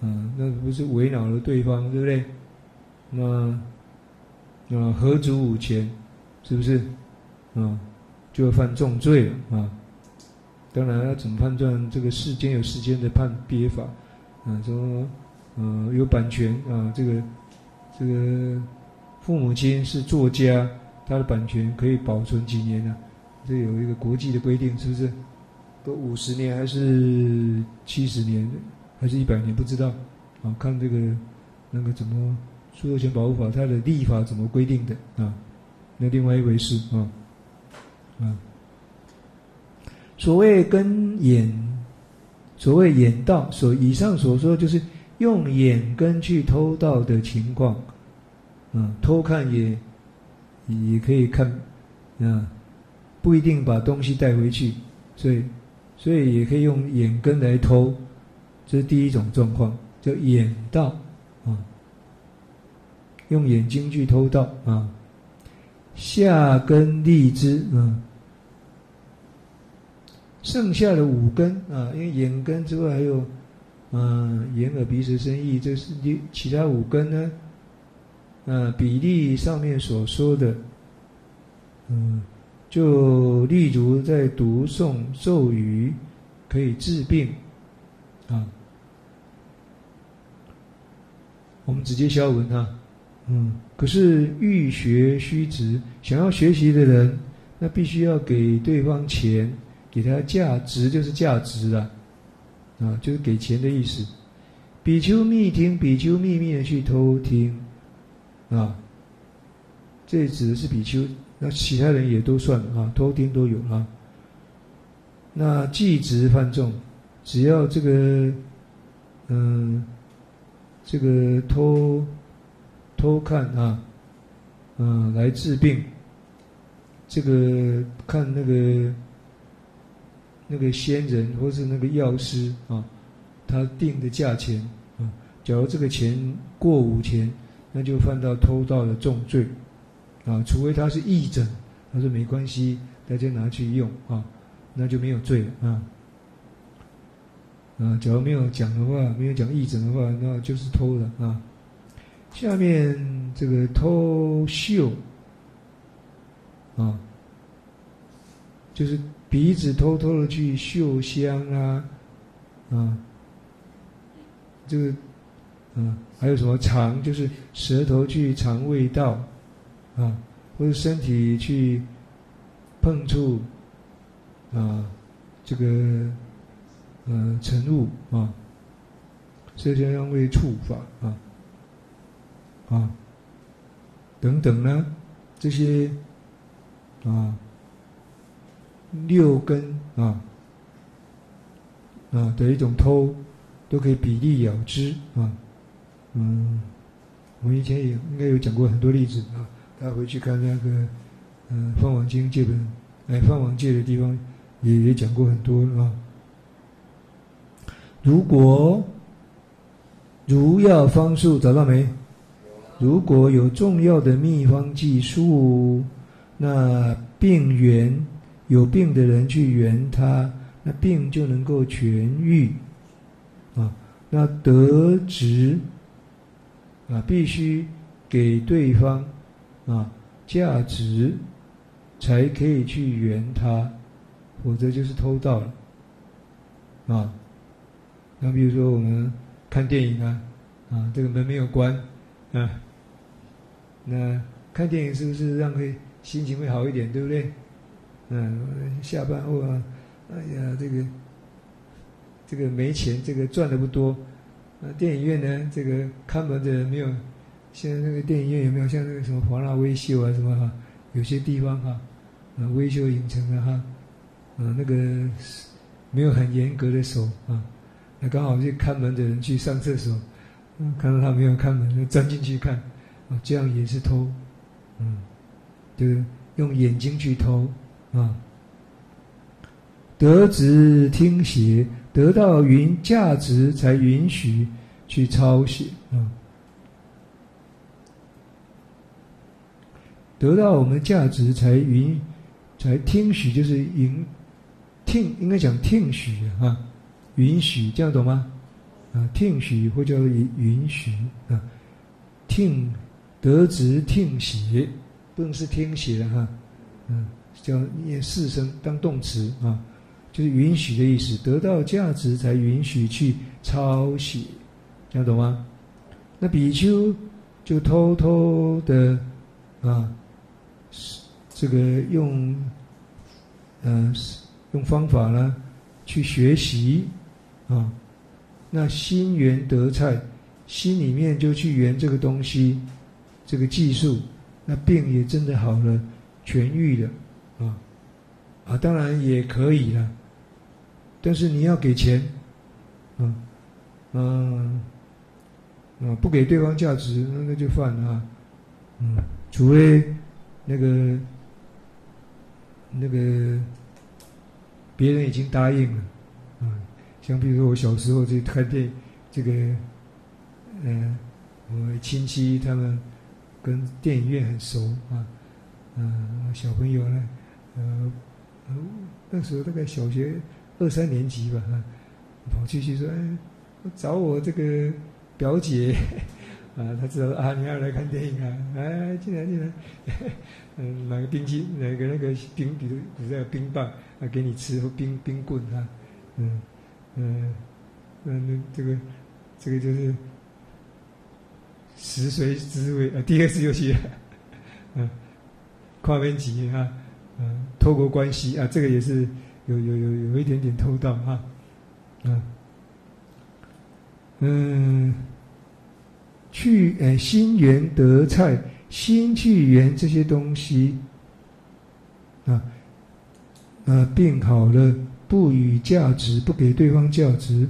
Speaker 1: 啊，那不是为难了对方，对不对？那，啊，何足五钱，是不是？啊，就要犯重罪了啊。当然要怎么判断？这个世间有世间的判别法，啊，说，呃，有版权啊，这个，这个父母亲是作家。他的版权可以保存几年呢？这有一个国际的规定，是不是？都五十年还是七十年，还是一百年？不知道。啊，看这个那个怎么著作权保护法，它的立法怎么规定的啊？那另外一回事啊。啊，所谓跟眼，所谓眼道，所以上所说就是用眼根去偷盗的情况，啊，偷看也。也可以看，啊，不一定把东西带回去，所以，所以也可以用眼根来偷，这是第一种状况，叫眼盗，啊，用眼睛去偷盗啊，下根利之，啊，剩下的五根啊，因为眼根之外还有，嗯，眼耳鼻舌身意，这是其其他五根呢。呃，比例上面所说的，嗯，就例如在读诵咒语可以治病，啊，我们直接消文啊，嗯，可是欲学须知，想要学习的人，那必须要给对方钱，给他价值就是价值了，啊，就是给钱的意思。比丘密听，比丘秘密的去偷听。啊，这指的是比丘，那其他人也都算啊，偷听都有啊。那计值犯众，只要这个，嗯，这个偷偷看啊，嗯，来治病，这个看那个那个仙人或是那个药师啊，他定的价钱啊，假如这个钱过五钱。那就犯到偷盗的重罪，啊，除非他是义诊，他说没关系，大家拿去用啊，那就没有罪了啊。啊，假如没有讲的话，没有讲义诊的话，那就是偷了啊。下面这个偷嗅，啊，就是鼻子偷偷的去嗅香啊，啊，这个。嗯，还有什么尝？就是舌头去尝味道，啊，或者身体去碰触，啊，这个，呃，尘物啊，舌尖香味触法啊，啊等等呢，这些啊六根啊啊的一种偷，都可以比例了之啊。嗯，我们以前也应该有讲过很多例子啊，大家回去看那个嗯《放王经》这本哎《放王戒》的地方，也也讲过很多啊。如果如药方术找到没？如果有重要的秘方技术，那病源有病的人去圆他，那病就能够痊愈啊。那得值啊，必须给对方啊价值，才可以去圆他，否则就是偷盗了啊。那比如说我们看电影啊，啊，这个门没有关，啊，那看电影是不是让会心情会好一点，对不对？嗯，下班后啊，哎呀，这个这个没钱，这个赚的不多，啊，电影院呢，这个看门的人没有，现在那个电影院有没有像那个什么华纳微秀啊什么哈？有些地方哈，啊，微秀影城啊哈，啊，那个没有很严格的手啊。那刚好去看门的人去上厕所，嗯，看到他没有开门，就钻进去看，啊，这样也是偷，嗯，就是用眼睛去偷啊。得值听写，得到云价值才允许去抄写啊。得到我们价值才允，才听许，就是允听，应该讲听许啊。允许这样懂吗？啊，听许或叫允允许啊，听得值听写，不能是听写的哈，嗯，叫念四声当动词啊，就是允许的意思。得到价值才允许去抄写，这样懂吗？那比丘就偷偷的啊，这个用嗯用方法呢去学习。啊，那心圆得菜，心里面就去圆这个东西，这个技术，那病也真的好了，痊愈了，啊，啊，当然也可以了，但是你要给钱，啊，嗯，啊，不给对方价值，那那就犯了，啊嗯，除非那个那个别人已经答应了。像比如说我小时候去看电影，这个，嗯，我亲戚他们跟电影院很熟啊，嗯，小朋友呢，呃，那时候大概小学二三年级吧，哈，跑去去说，哎，找我这个表姐，啊，他知道啊，你要来看电影啊，来进来进来，嗯，拿个冰淇，拿个那个冰，比如古代的冰棒啊，给你吃，或冰冰棍啊，嗯。嗯，那那这个，这个就是食髓知味啊，第二次又去，嗯，跨边级啊，嗯，透过关系啊，这个也是有有有有一点点偷盗啊，嗯，嗯，去哎心源德菜，心去缘这些东西，啊，啊病好了。不予价值，不给对方价值，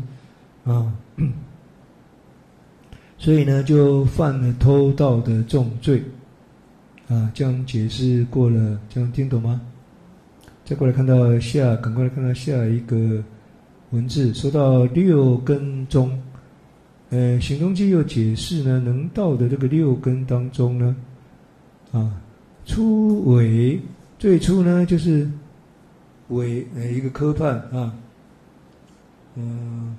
Speaker 1: 啊，所以呢，就犯了偷盗的重罪，啊，这样解释过了，这样听懂吗？再过来看到下，赶快来看到下一个文字，说到六根中，呃，行中记又解释呢，能到的这个六根当中呢，啊，初尾最初呢，就是。尾呃一个科判啊，嗯，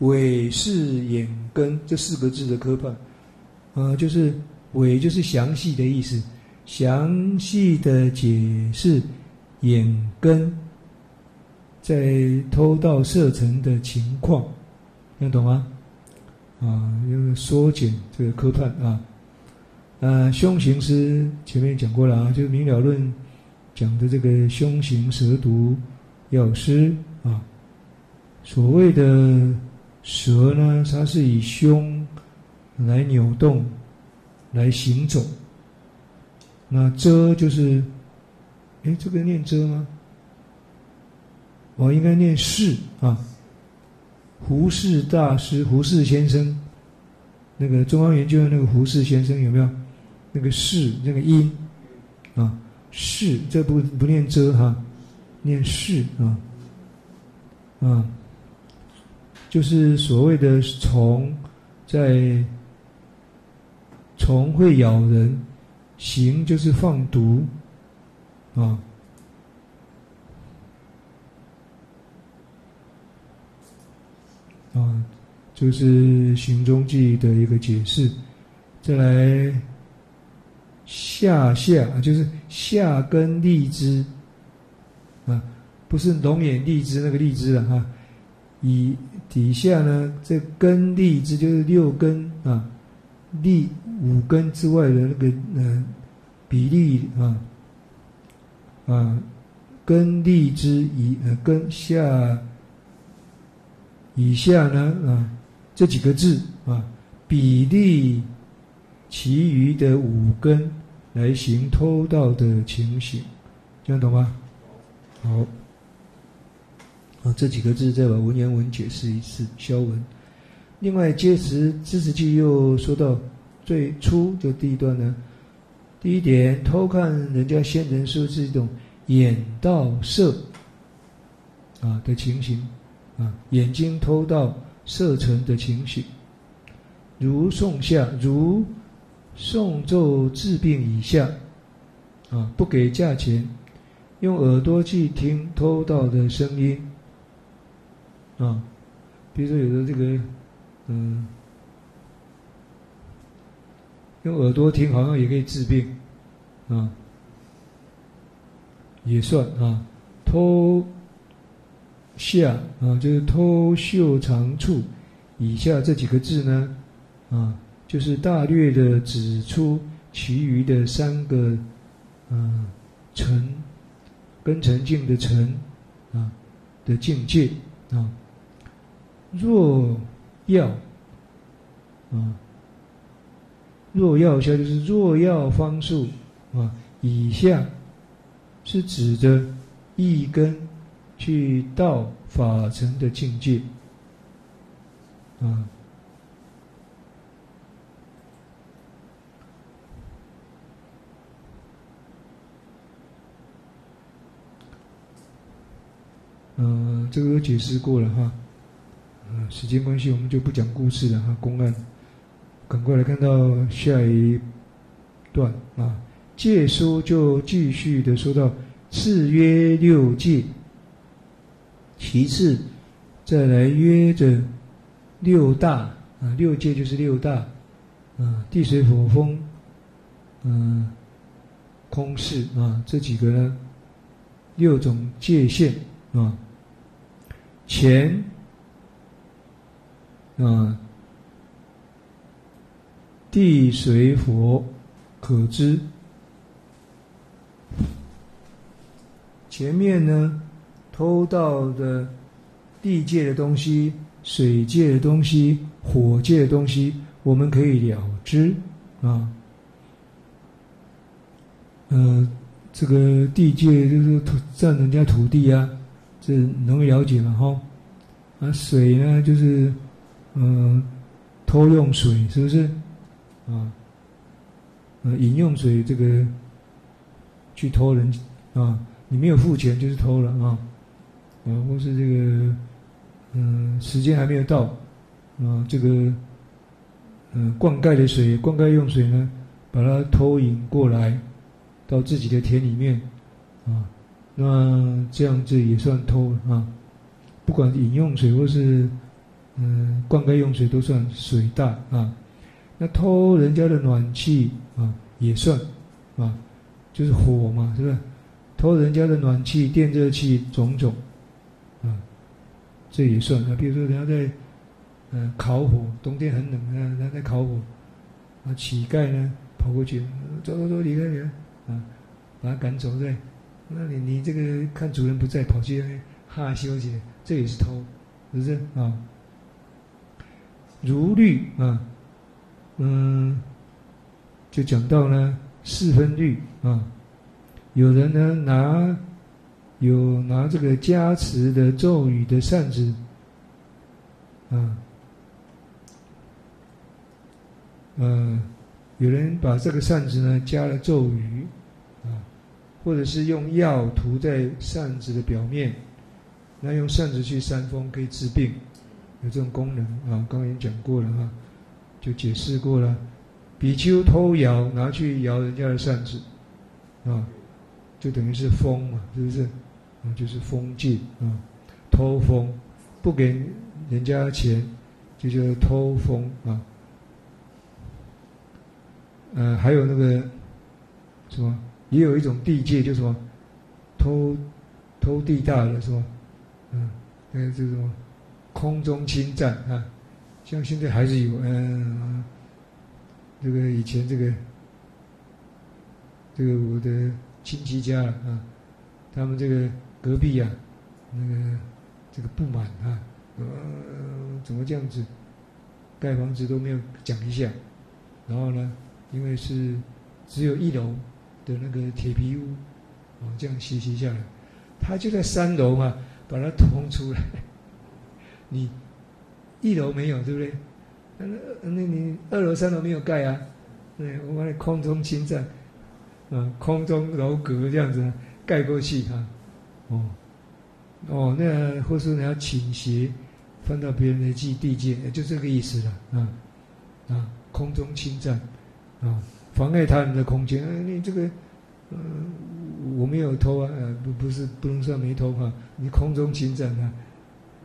Speaker 1: 尾是眼根这四个字的科判，啊，就是尾就是详细的意思，详细的解释眼根在偷盗射程的情况，听懂吗？啊，用缩减这个科判啊，呃，凶行师前面讲过了啊，就是明了论。讲的这个凶行蛇毒药师啊，所谓的蛇呢，它是以凶来扭动来行走。那遮就是，哎，这个念遮吗？我应该念士啊。胡适大师，胡适先生，那个中央研究院那个胡适先生有没有？那个是那个音是，这不不念遮哈，念是啊啊，就是所谓的虫，在虫会咬人，行就是放毒啊。啊，就是行中记的一个解释。再来下下，就是下根荔枝啊，不是龙眼荔枝那个荔枝了哈。以底下呢，这根荔枝就是六根啊，荔五根之外的那个呃比例啊啊，根荔枝以呃根下。以下呢啊，这几个字啊，比例其余的五根来行偷盗的情形，这样懂吗？好，啊，这几个字再把文言文解释一次，消文。另外，接持知识记又说到最初就第一段呢，第一点，偷看人家仙人书是一种眼道色啊的情形。啊，眼睛偷盗射尘的情形，如宋下如送咒治病以下，啊，不给价钱，用耳朵去听偷盗的声音，啊，比如说有的这个，嗯，用耳朵听好像也可以治病，啊，也算啊，偷。下啊，就是偷嗅长处，以下这几个字呢，啊，就是大略的指出其余的三个，嗯，沉，跟沉静的沉，啊的境界啊。若要，啊，若要下就是若要方术啊，以下是指的一根。去到法尘的境界，啊，嗯，这个解释过了哈，时间关系我们就不讲故事了哈，公案，赶快来看到下一段啊，戒书就继续的说到次约六戒。其次，再来约着六大啊，六界就是六大啊，地水火风，嗯，空世啊，这几个呢，六种界限啊，前啊，地水火可知，前面呢。偷盗的地界的东西、水界的东西、火界的东西，我们可以了知啊。呃，这个地界就是土占人家土地啊，这能了解了哈。啊，水呢就是嗯偷用水，是不是啊？呃，饮用水这个去偷人啊，你没有付钱就是偷了啊。啊，或是这个，嗯，时间还没有到，啊，这个，嗯，灌溉的水、灌溉用水呢，把它偷引过来，到自己的田里面，啊，那这样子也算偷啊。不管饮用水或是，嗯，灌溉用水都算水大啊。那偷人家的暖气啊，也算，啊，就是火嘛，是不是？偷人家的暖气、电热器种种。啊，这也算啊。比如说，人家在嗯烤火，冬天很冷啊，他在烤火，啊，乞丐呢跑过去，走走走，离开离开，啊，把他赶走对。那你你这个看主人不在，跑去哈休息，这也是偷，是不是？啊？如律啊，嗯，就讲到呢四分律啊，有人呢拿有拿这个加持的咒语的扇子啊，嗯，有人把这个扇子呢加了咒语，或者是用药涂在扇子的表面，那用扇子去扇风可以治病，有这种功能啊，刚刚已经讲过了哈，就解释过了。比丘偷摇，拿去摇人家的扇子，啊，就等于是风嘛，是不是？啊，就是风禁啊，偷风，不给人家钱，就叫偷风啊。呃，还有那个什么，也有一种地界，就什么偷偷地大的，是吧？嗯，那个这种空中侵占啊，像现在还是有，嗯。这个以前这个，这个我的亲戚家啊，他们这个隔壁啊，那个这个不满啊，呃，怎么这样子，盖房子都没有讲一下，然后呢，因为是只有一楼的那个铁皮屋，啊，这样斜斜下来，他就在三楼嘛，把它通出来，你一楼没有，对不对？那那你二楼三楼没有盖啊？对，我把空中侵占，啊，空中楼阁这样子盖过去哈，哦，哦，那或是你要倾斜，翻到别人的地地界，就这个意思了啊，啊，空中侵占，啊，妨碍他人的空间，你这个，嗯，我没有偷啊，呃不不是不能算没偷哈，你空中侵占啊，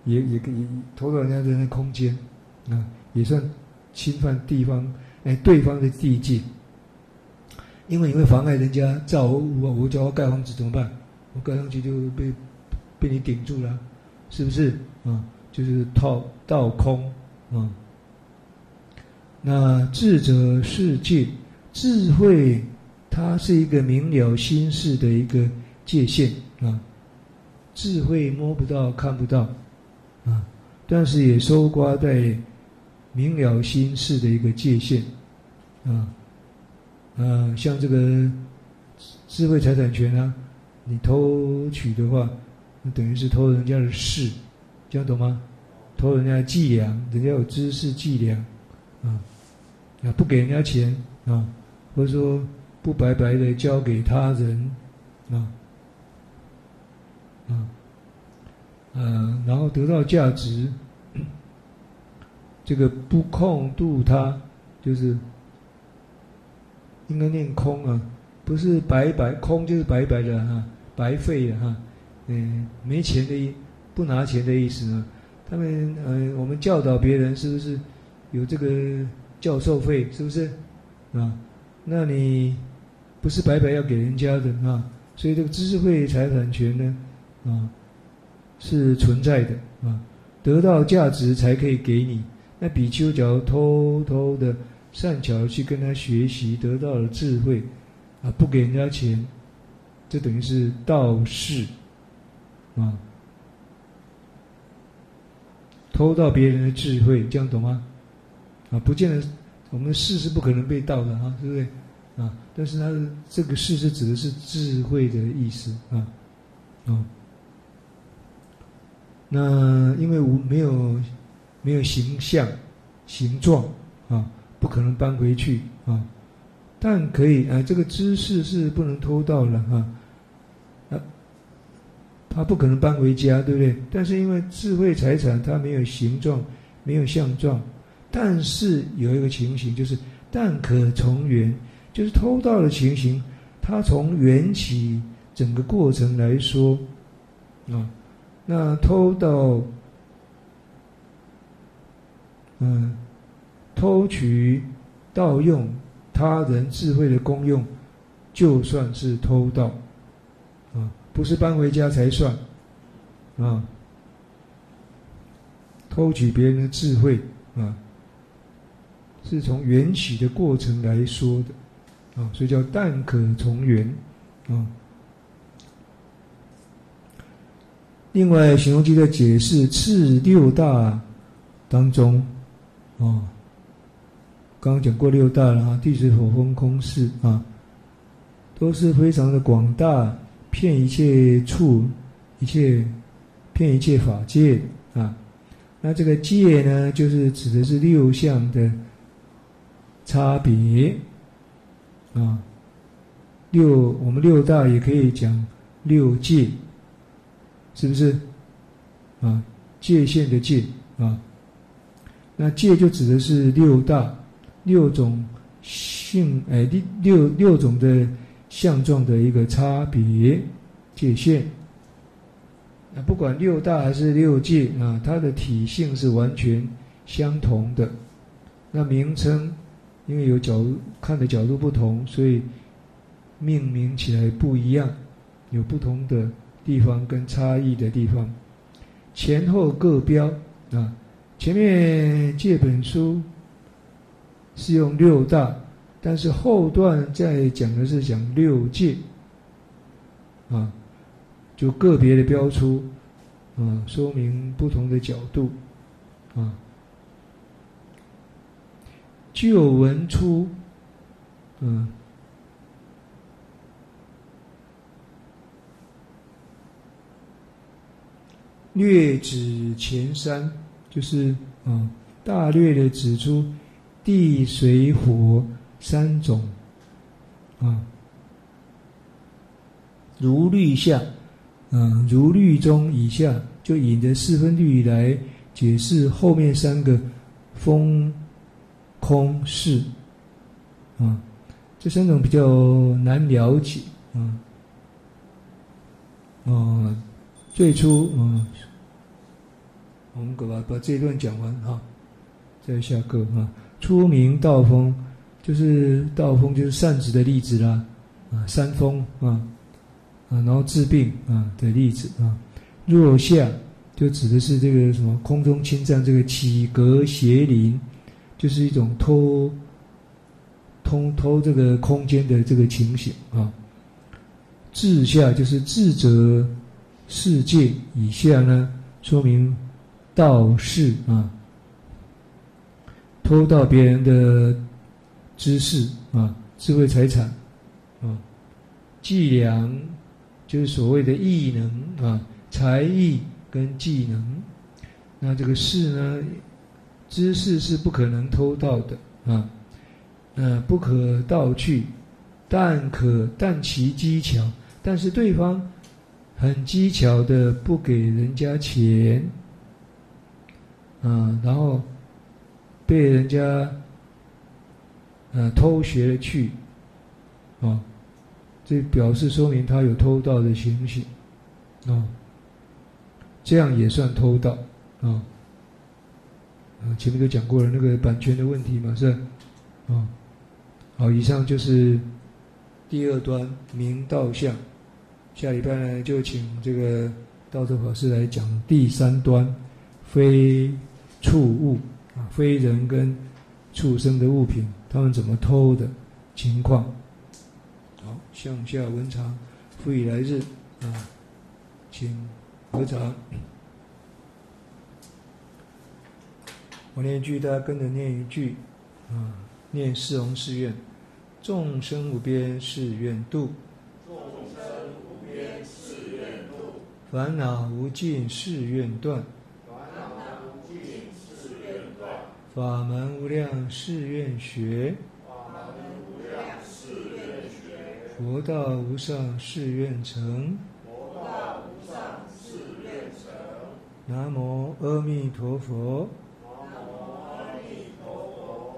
Speaker 1: 也也可以偷到人家人的空间。啊，也算侵犯地方哎对方的地界，因为你会妨碍人家造屋啊，我叫我盖房子怎么办？我盖上去就被被你顶住了，是不是？啊，就是套倒空啊。那智者世界智慧，它是一个明了心事的一个界限啊。智慧摸不到看不到啊，但是也收刮在。明了心事的一个界限，啊，啊，像这个智慧财产权啊，你偷取的话，那等于是偷人家的事，这样懂吗？偷人家的伎俩，人家有知识伎俩，啊，啊，不给人家钱啊，或者说不白白的交给他人，啊，啊，嗯，然后得到价值。这个不空度他，就是应该念空啊，不是白白空就是白白的哈，白费的哈，嗯，没钱的意，不拿钱的意思啊。他们呃，我们教导别人是不是有这个教授费？是不是啊？那你不是白白要给人家的啊？所以这个知识会财产权呢啊是存在的啊，得到价值才可以给你。那比丘假如偷偷的善巧去跟他学习，得到了智慧，啊，不给人家钱，这等于是盗士，啊，偷到别人的智慧，这样懂吗？啊，不见得，我们的事是不可能被盗的啊，对不对？啊，但是他的这个事是指的是智慧的意思啊，啊，那因为无没有。没有形象、形状啊，不可能搬回去啊。但可以啊，这个知识是不能偷盗了啊。啊，他不可能搬回家，对不对？但是因为智慧财产，它没有形状、没有相状。但是有一个情形，就是但可从缘，就是偷盗的情形，它从缘起整个过程来说啊，那偷盗。嗯，偷取、盗用他人智慧的功用，就算是偷盗，啊，不是搬回家才算，啊，偷取别人的智慧，是从缘起的过程来说的，啊，所以叫但可从缘，啊。另外，形容机的解释次六大当中。啊，刚刚讲过六大了啊，地水火风空四啊，都是非常的广大，骗一切处，一切骗一切法界啊。那这个界呢，就是指的是六相的差别啊。六我们六大也可以讲六界，是不是？啊，界限的界啊。那界就指的是六大六种性哎六六六种的相状的一个差别界限。那不管六大还是六界啊，它的体性是完全相同的。那名称因为有角看的角度不同，所以命名起来不一样，有不同的地方跟差异的地方，前后各标啊。前面这本书是用六大，但是后段在讲的是讲六界，啊，就个别的标出，啊，说明不同的角度，啊，旧文出，嗯，略指前三。就是嗯，大略的指出地、水、火三种啊，如律下，嗯，如律中以下，就引着四分律来解释后面三个风、空、是啊，这三种比较难了解啊，啊，最初啊。我们把把这一段讲完哈，再下课哈。出名道风，就是道风，就是扇子的例子啦，啊，山风啊，啊，然后治病啊的例子啊。若下就指的是这个什么空中侵占这个起格邪灵，就是一种偷偷偷这个空间的这个情形啊。至下就是智者世界以下呢，说明。道士啊，偷盗别人的知识啊，智慧财产啊，伎俩就是所谓的异能啊，才艺跟技能。那这个士呢，知识是不可能偷盗的啊，呃，不可盗去，但可但其技巧，但是对方很技巧的不给人家钱。啊，然后被人家呃偷学了去，啊，这表示说明他有偷盗的情形，啊，这样也算偷盗啊。啊，前面都讲过了那个版权的问题嘛，是啊。好，以上就是第二端明道相，下礼拜呢就请这个道德法师来讲第三端非。畜物啊，非人跟畜生的物品，他们怎么偷的情况？好，向下文长，复以来日啊，请合掌。我念一句，大家跟着念一句。啊，念四弘誓愿：众生无边誓愿度，
Speaker 2: 众生无边誓愿度，
Speaker 1: 烦恼无尽誓愿断。法门无量誓愿学，佛道无上誓愿成。